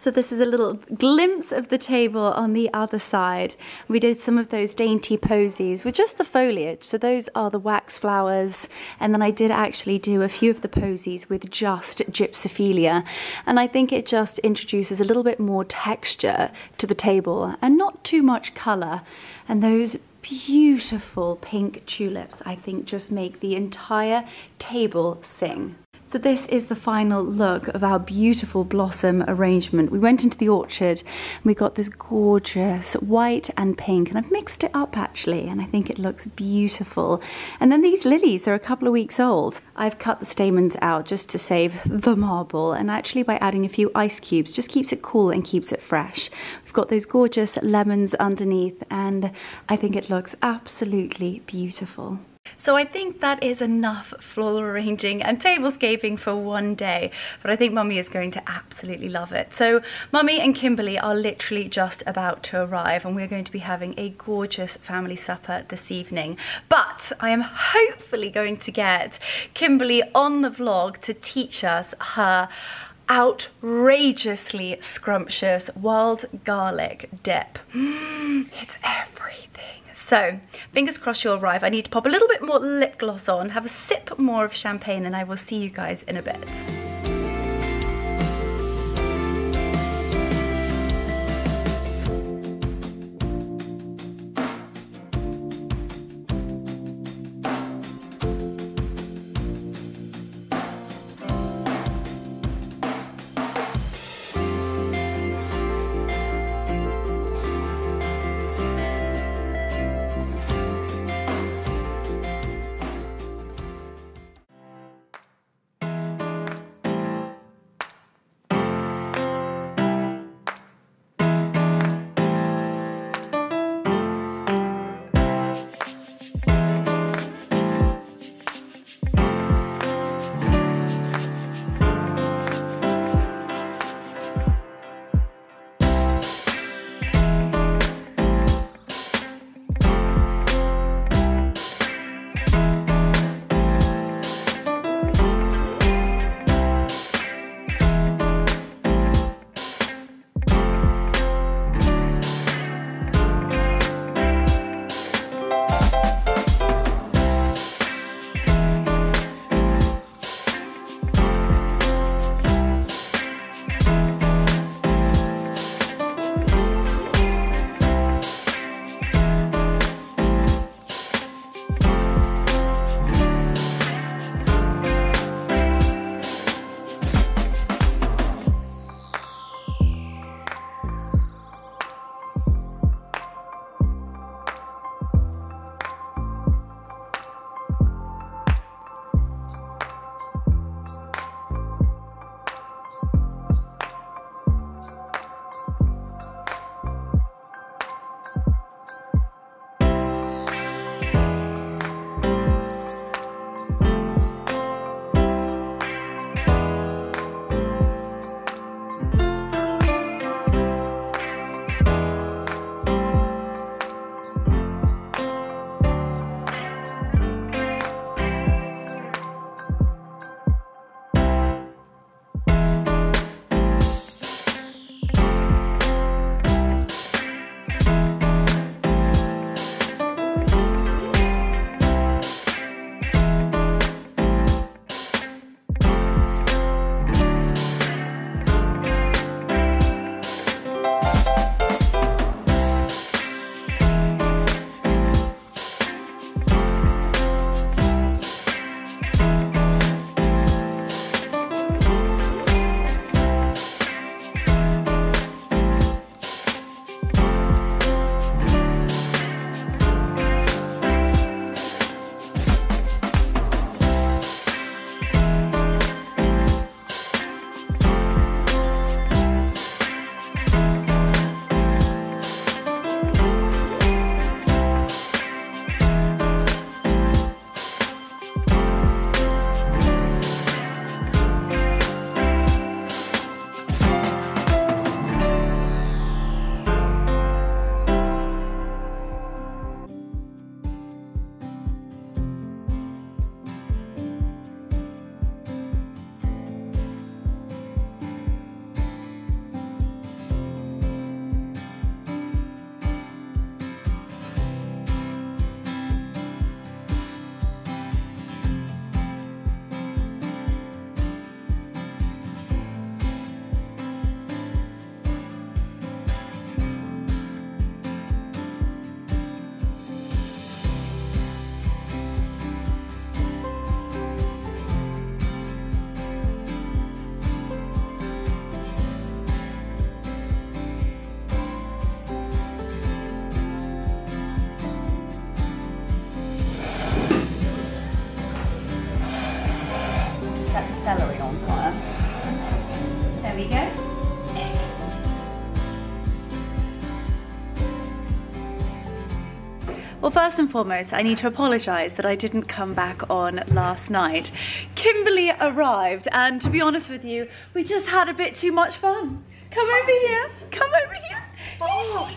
So this is a little glimpse of the table on the other side. We did some of those dainty posies with just the foliage. So those are the wax flowers. And then I did actually do a few of the posies with just gypsophilia. And I think it just introduces a little bit more texture to the table and not too much colour. And those beautiful pink tulips, I think just make the entire table sing. So this is the final look of our beautiful blossom arrangement. We went into the orchard and we got this gorgeous white and pink and I've mixed it up actually and I think it looks beautiful. And then these lilies are a couple of weeks old. I've cut the stamens out just to save the marble and actually by adding a few ice cubes just keeps it cool and keeps it fresh. We've got those gorgeous lemons underneath and I think it looks absolutely beautiful. So I think that is enough floral arranging and tablescaping for one day, but I think mummy is going to absolutely love it. So mummy and Kimberley are literally just about to arrive and we're going to be having a gorgeous family supper this evening. But I am hopefully going to get Kimberley on the vlog to teach us her outrageously scrumptious wild garlic dip. Mm, it's everything. So, fingers crossed you'll arrive. I need to pop a little bit more lip gloss on, have a sip more of champagne, and I will see you guys in a bit. First and foremost, I need to apologise that I didn't come back on last night. Kimberley arrived, and to be honest with you, we just had a bit too much fun. Come over here. Come over here. Oh,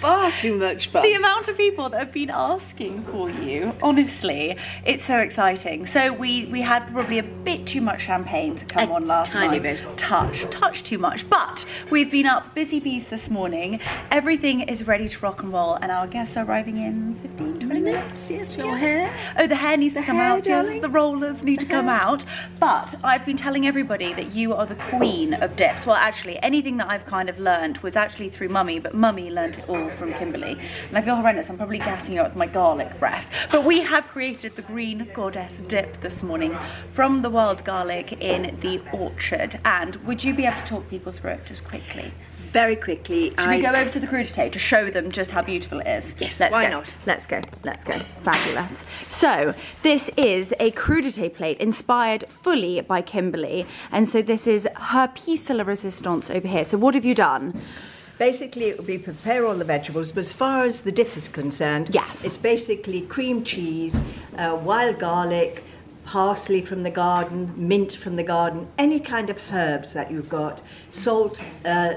far too much fun. The amount of people that have been asking for you, honestly, it's so exciting. So we we had probably a bit too much champagne to come A on last tiny night. bit. Touch, touch too much. But we've been up busy bees this morning. Everything is ready to rock and roll, and our guests are arriving in 15, 20 minutes. Yes, your hair. Oh, the hair needs to come hair, out. Yes, the rollers need to come out. But I've been telling everybody that you are the queen of dips. Well, actually, anything that I've kind of learned was actually through Mummy, but Mummy learnt it all from Kimberley. And I feel horrendous. I'm probably gassing you up with my garlic breath. But we have created the green goddess dip this morning from the wild garlic in the orchard. And would you be able to talk people through it just quickly? Very quickly, Should we go over to the crudité to show them just how beautiful it is? Yes, Let's why go. not? Let's go. Let's go. Fabulous. So this is a crudité plate inspired fully by Kimberley, and so this is her piece de la resistance over here. So what have you done? Basically, it would be prepare all the vegetables, but as far as the dip is concerned, Yes. it's basically cream cheese, uh, wild garlic, parsley from the garden, mint from the garden, any kind of herbs that you've got, salt, uh,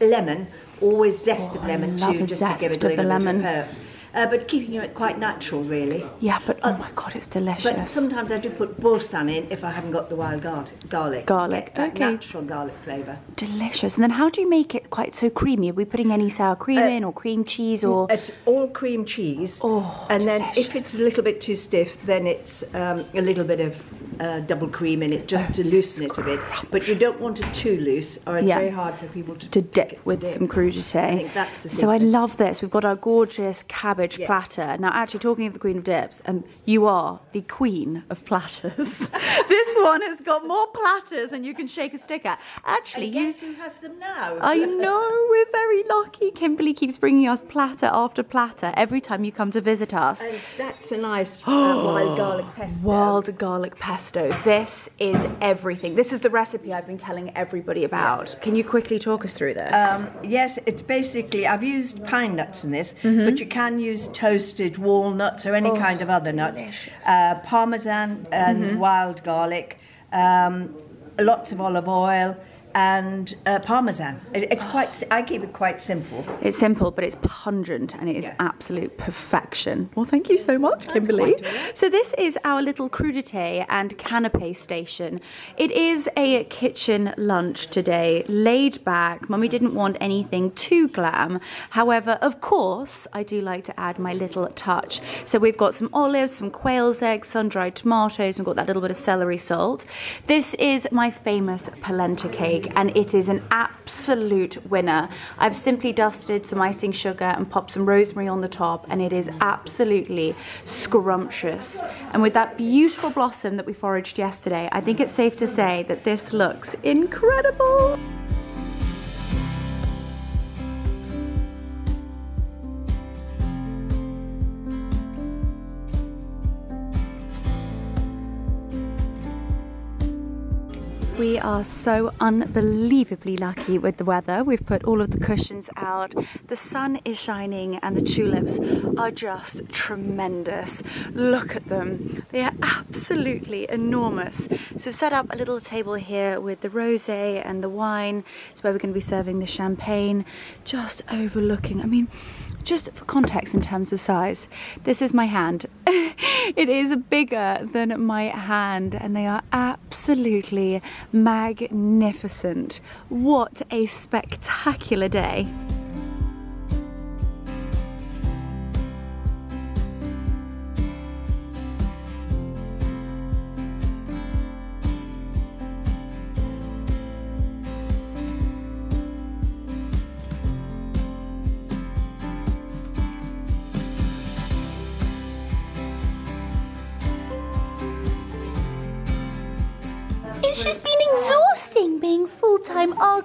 lemon, always zest of Oh, I lemon too, just to give it a little lemon. bit of herb. Uh, but keeping it quite natural, really. Yeah, but oh Uh, my god, it's delicious. But sometimes I do put boursin in if I haven't got the wild garlic. Garlic. to Garlic, okay. Natural garlic flavour. delicious. And then how do you make it quite so creamy? Are we putting any sour cream in, or cream cheese, or It's all cream cheese. Oh, and then if it's a little bit too stiff, then it's um, a little bit of uh, double cream in it just to loosen it a bit. But you don't want it too loose, or it's Yeah. very hard for people to to dip with some crudité. I think that's the so I love this. We've got our gorgeous cabbage Yes. platter. Now, actually, talking of the queen of dips, and you are the queen of platters. this one has got more platters than you can shake a stick at. Actually, And you. guess who has them now? I know we're very lucky. Kimberley keeps bringing us platter after platter every time you come to visit us. And that's a nice uh, wild garlic pesto. Wild garlic pesto. This is everything. This is the recipe I've been telling everybody about. Can you quickly talk us through this? Um, yes, it's basically, I've used pine nuts in this, Mm-hmm. but you can use toasted walnuts or Oh, any kind of other nuts. Uh, parmesan and Mm-hmm. wild garlic, um, lots of olive oil, and uh, parmesan. It, it's quite, I keep it quite simple. It's simple, but it's pungent and it is Yeah. absolute perfection. Well, thank you so much, Kimberley. quite all right. So this is our little crudité and canapé station. It is a kitchen lunch today, laid back. Mummy didn't want anything too glam. However, of course, I do like to add my little touch. So we've got some olives, some quail's eggs, sun-dried tomatoes. We've got that little bit of celery salt. This is my famous polenta cake, and it is an absolute winner. I've simply dusted some icing sugar and popped some rosemary on the top, and it is absolutely scrumptious. And with that beautiful blossom that we foraged yesterday, I think it's safe to say that this looks incredible. We are so unbelievably lucky with the weather. We've put all of the cushions out. The sun is shining and the tulips are just tremendous. Look at them. They are absolutely enormous. So we've set up a little table here with the rosé and the wine. It's where we're going to be serving the champagne, just overlooking. I mean, just for context in terms of size, this is my hand. it is bigger than my hand, and they are absolutely magnificent. What a spectacular day!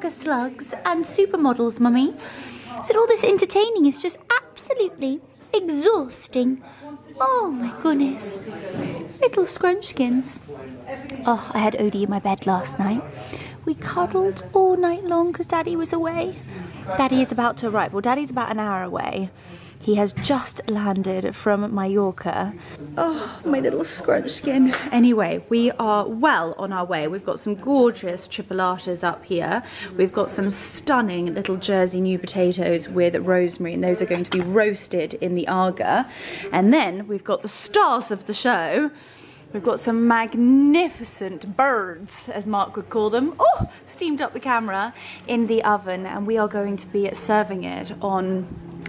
Argus slugs and supermodels, Mummy. Said all this entertaining is just absolutely exhausting. Oh my goodness. Little scrunchkins. Oh, I had Odie in my bed last night. We cuddled all night long because Daddy was away. Daddy is about to arrive. Well, Daddy's about an hour away. He has just landed from Mallorca. Oh, my little scrunch skin. Anyway, we are well on our way. We've got some gorgeous chipolatas up here. We've got some stunning little Jersey new potatoes with rosemary, and those are going to be roasted in the Aga. And then we've got the stars of the show. We've got some magnificent birds, as Mark would call them. Oh, steamed up the camera in the oven, and we are going to be serving it on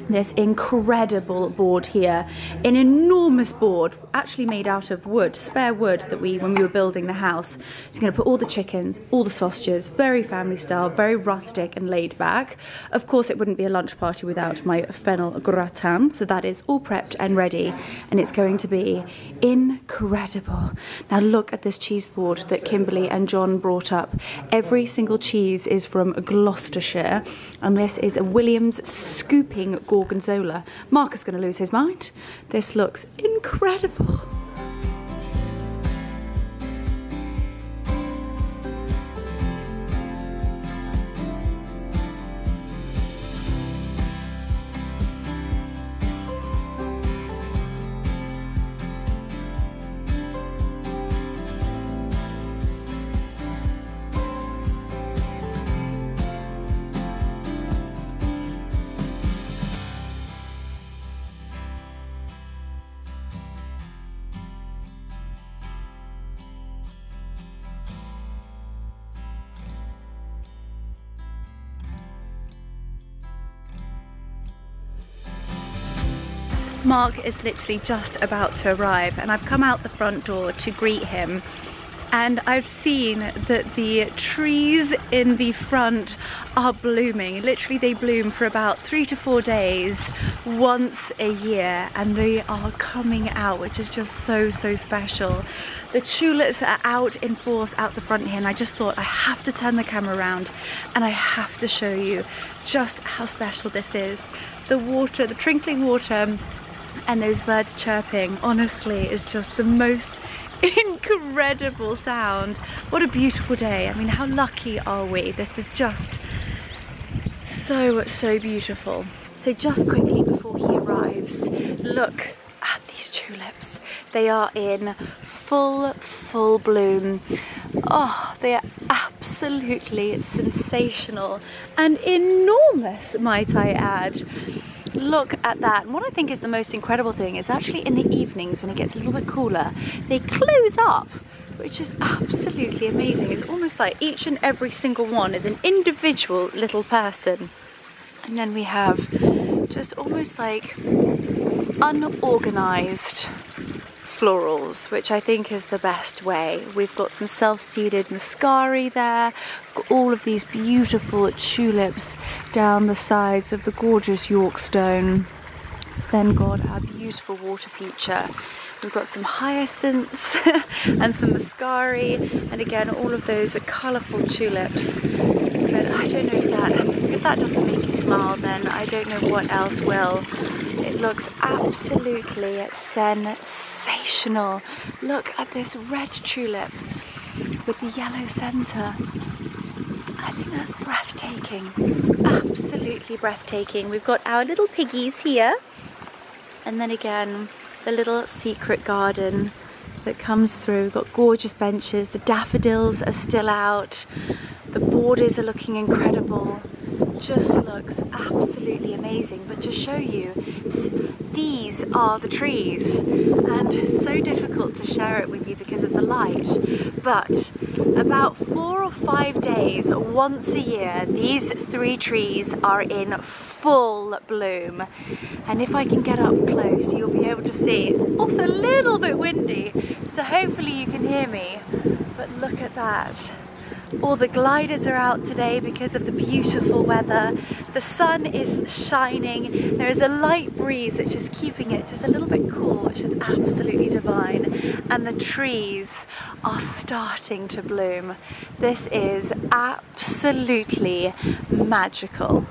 this incredible board here. An enormous board actually made out of wood spare wood that we when we were building the house. So going to put all the chickens all the sausages very family style very rustic and laid back. Of course it wouldn't be a lunch party without my fennel gratin so that is all prepped and ready and it's going to be incredible Oh, now look at this cheese board that kimberley and john brought up every single cheese is from gloucestershire and this is a williams scooping gorgonzola. Mark is going to lose his mind. This looks incredible. Mark is literally just about to arrive and I've come out the front door to greet him and I've seen that the trees in the front are blooming. Literally they bloom for about three to four days once a year and they are coming out which is just so so special. The tulips are out in force out the front here and I just thought I have to turn the camera around and I have to show you just how special this is. The water, the trickling water and those birds chirping honestly is just the most incredible sound. What a beautiful day. I mean how lucky are we? This is just so so beautiful. So just quickly before he arrives look at these tulips. They are in full full bloom. Oh they are absolutely sensational and enormous might I add look at that. And what I think is the most incredible thing is actually in the evenings when it gets a little bit cooler, they close up which is absolutely amazing. It's almost like each and every single one is an individual little person. And then we have just almost like unorganized florals, which I think is the best way. We've got some self-seeded muscari there, all of these beautiful tulips down the sides of the gorgeous York stone. Then got our beautiful water feature. We've got some hyacinths and some muscari, and again, all of those are colourful tulips. But I don't know if that, if that doesn't make you smile, then I don't know what else will. It looks absolutely sensational. Look at this red tulip with the yellow centre. I think that's breathtaking. Absolutely breathtaking. We've got our little piggies here. And then again, the little secret garden that comes through. We've got gorgeous benches. The daffodils are still out. The borders are looking incredible just looks absolutely amazing. But to show you, these are the trees and so difficult to share it with you because of the light. But about four or five days, once a year, these three trees are in full bloom. And if I can get up close, you'll be able to see. It's also a little bit windy, so hopefully you can hear me. But look at that. All the gliders are out today because of the beautiful weather. The sun is shining. There is a light breeze that's just keeping it just a little bit cool, which is absolutely divine. And the trees are starting to bloom. This is absolutely magical.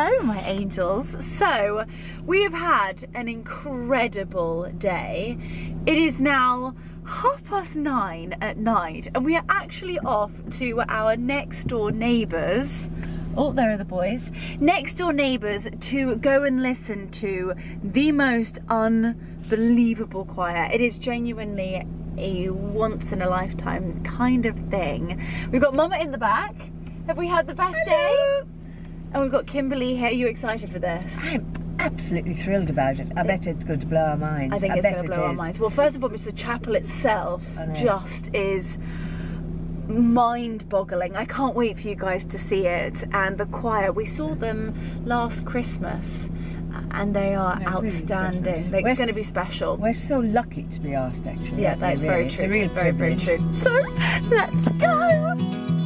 Hello, my angels. So, we have had an incredible day. It is now half past nine at night, and we are actually off to our next door neighbours. Oh, there are the boys. Next door neighbours to go and listen to the most unbelievable choir. It is genuinely a once in a lifetime kind of thing. We've got Mama in the back. Have we had the best day? And we've got Kimberley here. Are you excited for this? I'm absolutely thrilled about it. I bet it's going to blow our minds. I think it's bet going to it blow our minds. Well, first of all, Mr. Chapel itself just is mind-boggling. I can't wait for you guys to see it. And the choir, we saw them last Christmas, and they are They're really outstanding. special. It's going to be special. We're so lucky to be asked, actually. Yeah, that's very really? true. It's a real very, very true. So, let's go.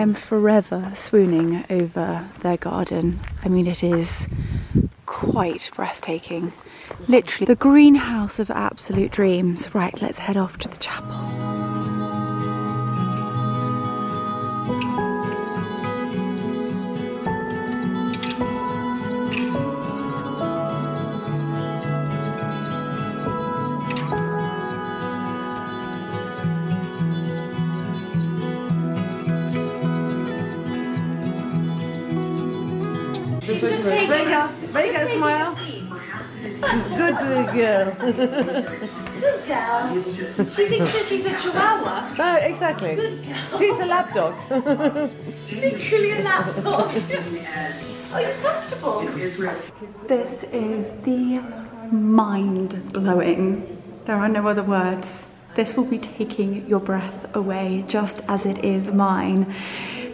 I'm forever swooning over their garden. I mean, it is quite breathtaking. Literally, the greenhouse of absolute dreams. Right, let's head off to the chapel. She thinks that she's a chihuahua. No, exactly. She's a lap dog. Literally a lapdog. Are you comfortable? This is the mind blowing. There are no other words. This will be taking your breath away just as it is mine.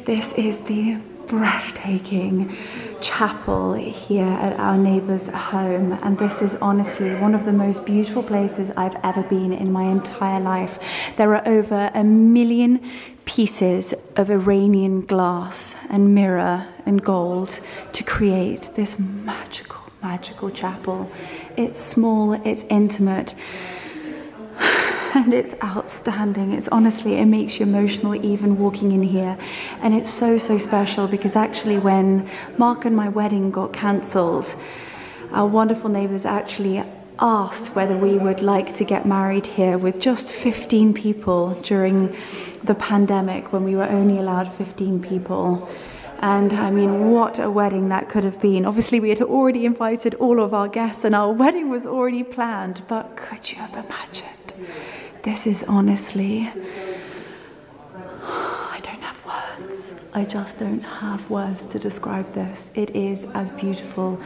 This is the breathtaking chapel here at our neighbour's home, and this is honestly one of the most beautiful places I've ever been in my entire life. There are over a million pieces of Iranian glass and mirror and gold to create this magical, magical chapel. It's small, it's intimate, and it's outstanding. It's honestly, it makes you emotional even walking in here. And it's so, so special because actually, when Mark and my wedding got cancelled, our wonderful neighbours actually asked whether we would like to get married here with just 15 people during the pandemic when we were only allowed 15 people. And I mean, what a wedding that could have been. Obviously, we had already invited all of our guests and our wedding was already planned, but could you have imagined? This is honestly. I don't have words. I just don't have words to describe this. It is as beautiful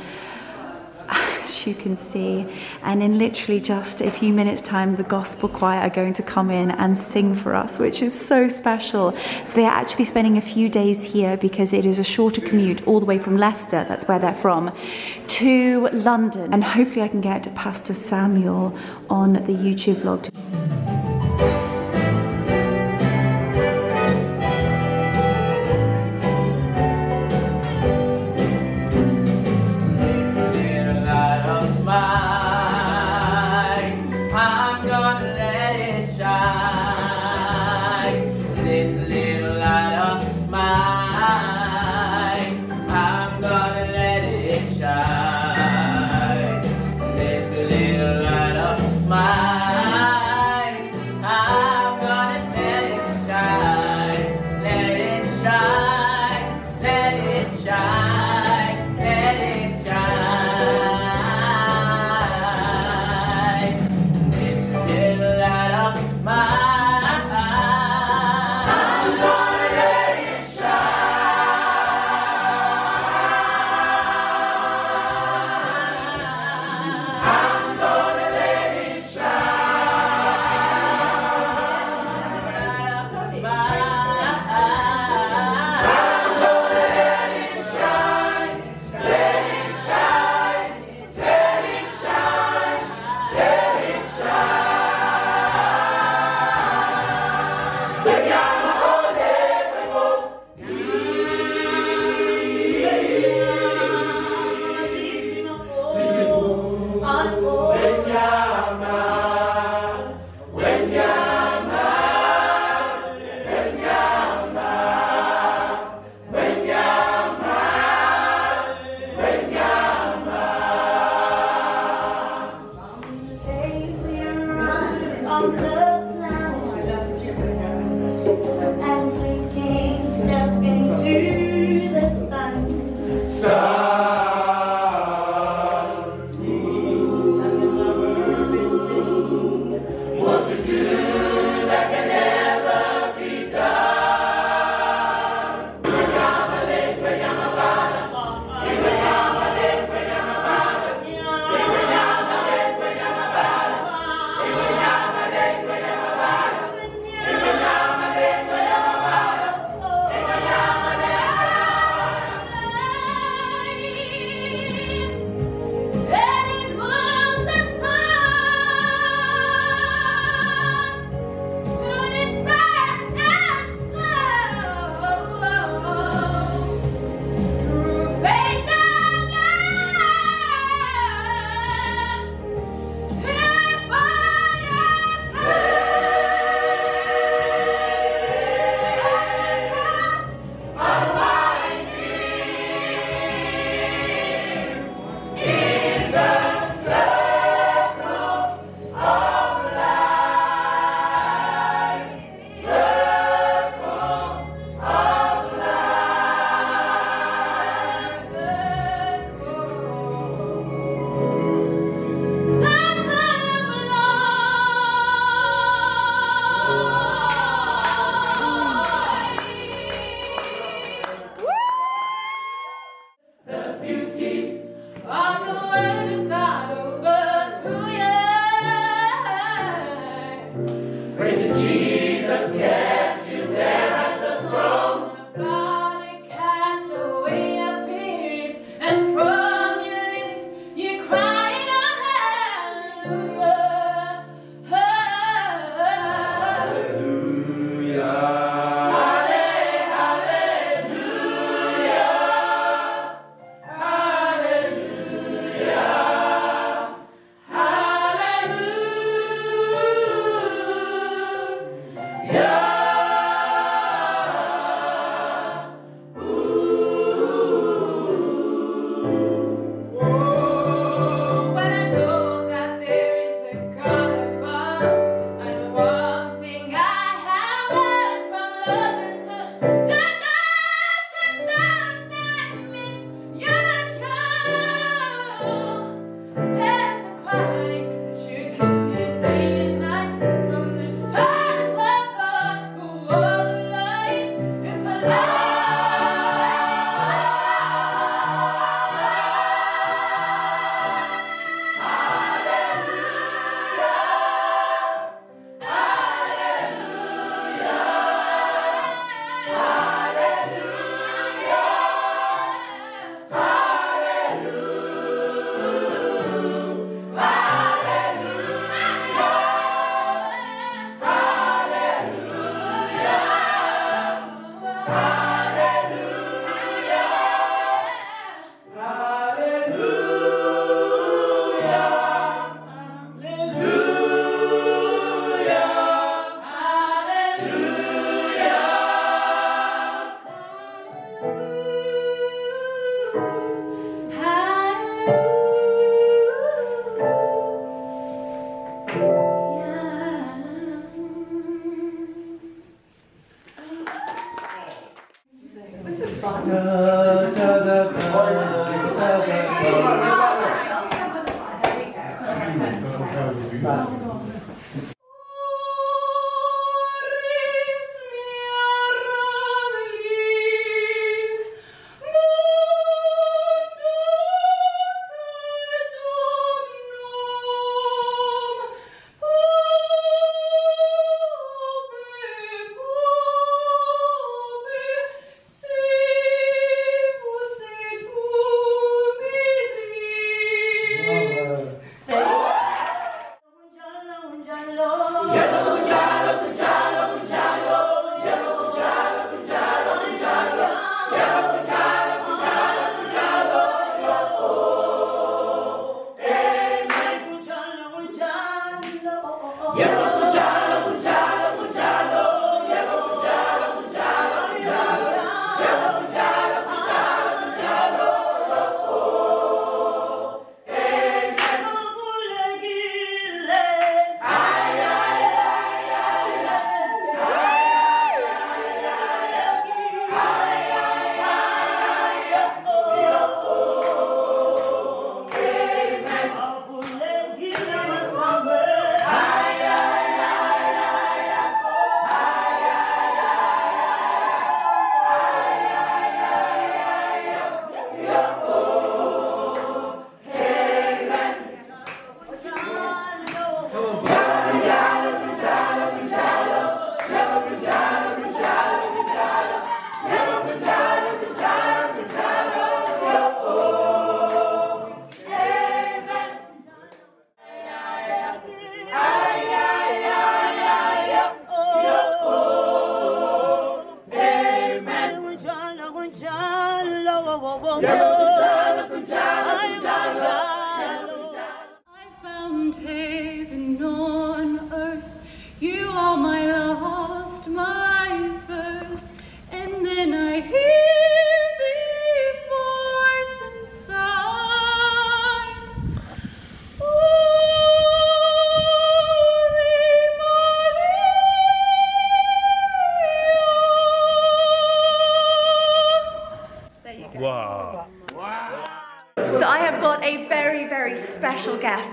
as you can see. And in literally just a few minutes' time, the gospel choir are going to come in and sing for us, which is so special. So they are actually spending a few days here because it is a shorter commute all the way from Leicester, that's where they're from, to London. And hopefully I can get Pastor Samuel on the YouTube vlog.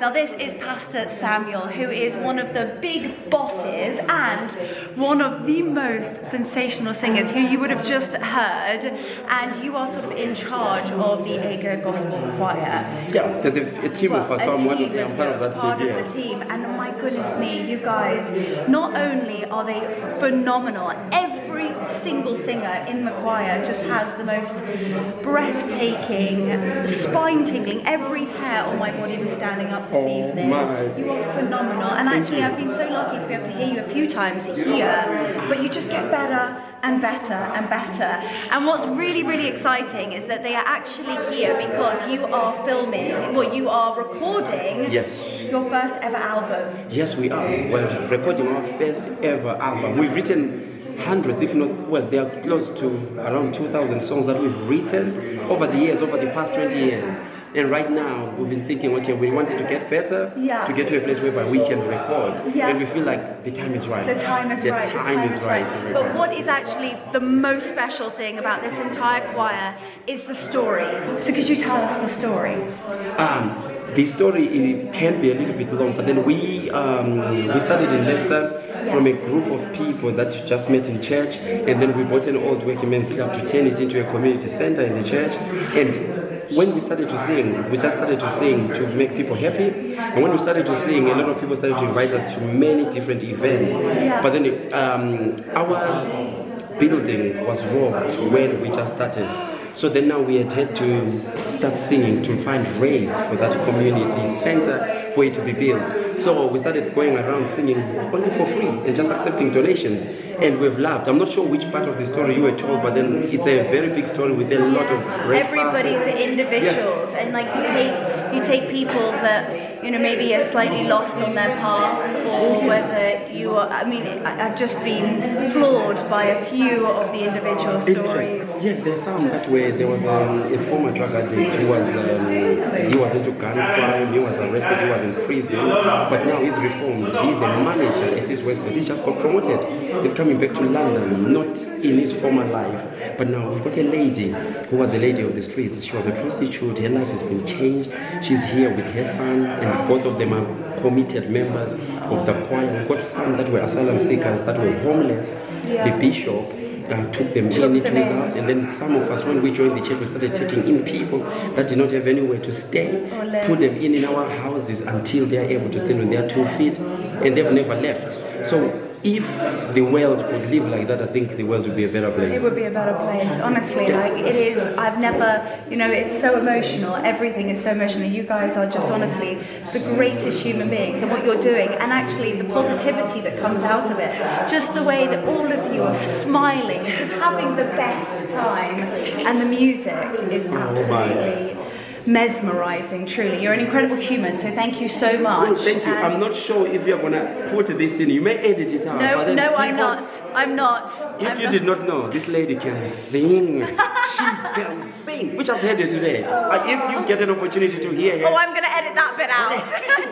Now this is Pastor Samuel, who is one of the big bosses and one of the most sensational singers who you would have just heard. And you are sort of in charge of the Aga Gospel Choir. Yeah, there's a, a team of us, so I'm one of the, I'm part of that part team. of Yes. the team. And my goodness me, you guys, not only are they phenomenal, every single singer in the choir just has the most breathtaking, spine tingling, every hair on my body was standing up this Oh evening. my. You are phenomenal. And actually, I've been so lucky to be able to hear you a few times here, but you just get better and better and better. And what's really, really exciting is that they are actually here because you are filming, well, you are recording Yes. your first ever album. Yes, we are. We're recording our first ever album. We've written hundreds, if not, well, they are close to around 2,000 songs that we've written over the years, over the past 20 years. And right now, we've been thinking, okay, we wanted to get better, Yeah. to get to a place whereby we can record. Yeah. And we feel like the time is right. The time is the right. Time is right. to But what is actually the most special thing about this entire choir is the story. So could you tell us the story? Um, the story can be a little bit long, but then we um, we started in Leicester from a group of people that just met in church, and then we bought an old working men's club to turn it into a community center in the church. And when we started to sing, we just started to sing to make people happy. And when we started to sing, a lot of people started to invite us to many different events. But then um, our building was robbed when we just started. So then now we had had to start singing to find raise for that community center for it to be built. So we started going around singing only for free and just accepting donations. And we've laughed. I'm not sure which part of the story you were told, but then it's a very big story with a lot of Everybody's individuals, and like you take you take people that you know maybe are slightly lost on their path, or whether you are. I mean, I've just been floored by a few of the individual stories. Yes, there's some that way. There was um, a former drug addict who was um, he was into gun crime. He was arrested. He was in prison, but now he's reformed. He's a manager at his workplace. He just got promoted. He's coming back to London, not in his former life, but now we've got a lady who was the lady of the streets. She was a prostitute. Her life has been changed. She's here with her son, and both of them are committed members of the choir. We've got some that were asylum seekers, that were homeless. The bishop uh, took them in. Into his house, and then some of us, when we joined the church, we started taking in people that did not have anywhere to stay, put them in in our houses until they are able to stand on their two feet, and they've never left. So if the world could live like that, I think the world would be a better place. It would be a better place, honestly. Like it is. I've never, you know, it's so emotional. Everything is so emotional. You guys are just honestly the greatest human beings, and what you're doing, and actually the positivity that comes out of it. Just the way that all of you are smiling, just having the best time, and the music is oh absolutely mesmerizing. Truly, you're an incredible human. So thank you so much. Well, thank you. I'm not sure if you're gonna put this in. You may edit it out. No, no, I'm not. I'm not. If I'm you not. did not know, this lady can sing. she can sing. We just heard her today. Uh, if you get an opportunity to hear her, Oh, I'm gonna edit that bit out.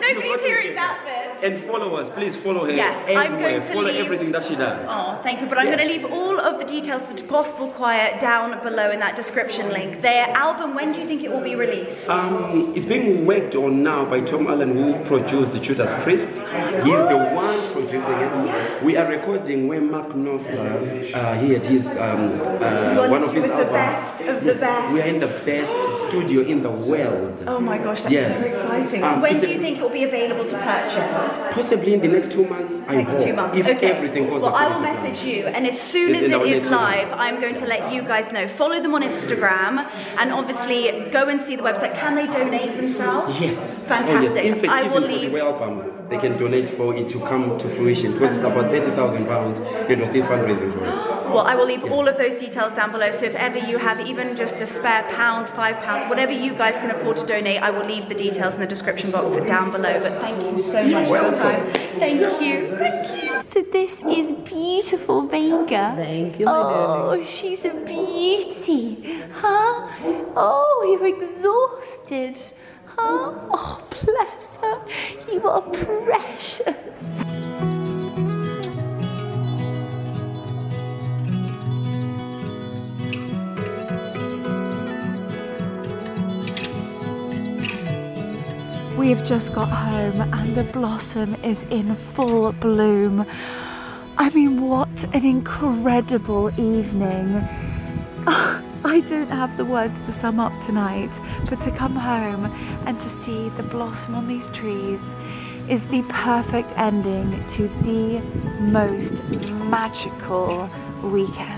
Nobody's hearing that bit. And follow us, please follow her. Yes, I'm going to follow leave- everything that she does. Oh, thank you. But I'm Yeah. going to leave all of the details of the Gospel Choir down below in that description link. Their album, when do you think it will be released? Um, it's being worked on now by Tom Allom, who produced the Judas Priest. He's the one producing it. We are recording where Mark Knopfler, uh, he had his um, uh, one of his albums. of the best. We are in the best studio in the world. Oh my gosh, that's Yes. so exciting. Um, when do you think it will be available to purchase? Possibly in the next two months. I Next hope. two months. If okay. everything goes well, I will plan. message you, and as soon as it is live, I'm going to let you guys know. Follow them on Instagram, and obviously go and see the website. Can they donate themselves? Yes. Fantastic. Oh, yes. In fact, I will leave. the album, they can donate for it to come to fruition because it's about thirty thousand pounds. and we're still fundraising for it. Well, I will leave all of those details down below. So if ever you have even just a spare pound, five pounds, whatever you guys can afford to donate, I will leave the details in the description box down below. But thank you so much for your time. Thank you. Thank you. So this is beautiful Vega. Thank you, Oh, she's a beauty. Huh? Oh, you're exhausted. Huh? Oh, bless her. You are precious. We have just got home and the blossom is in full bloom. I mean, what an incredible evening. I don't have the words to sum up tonight, but to come home and to see the blossom on these trees is the perfect ending to the most magical weekend.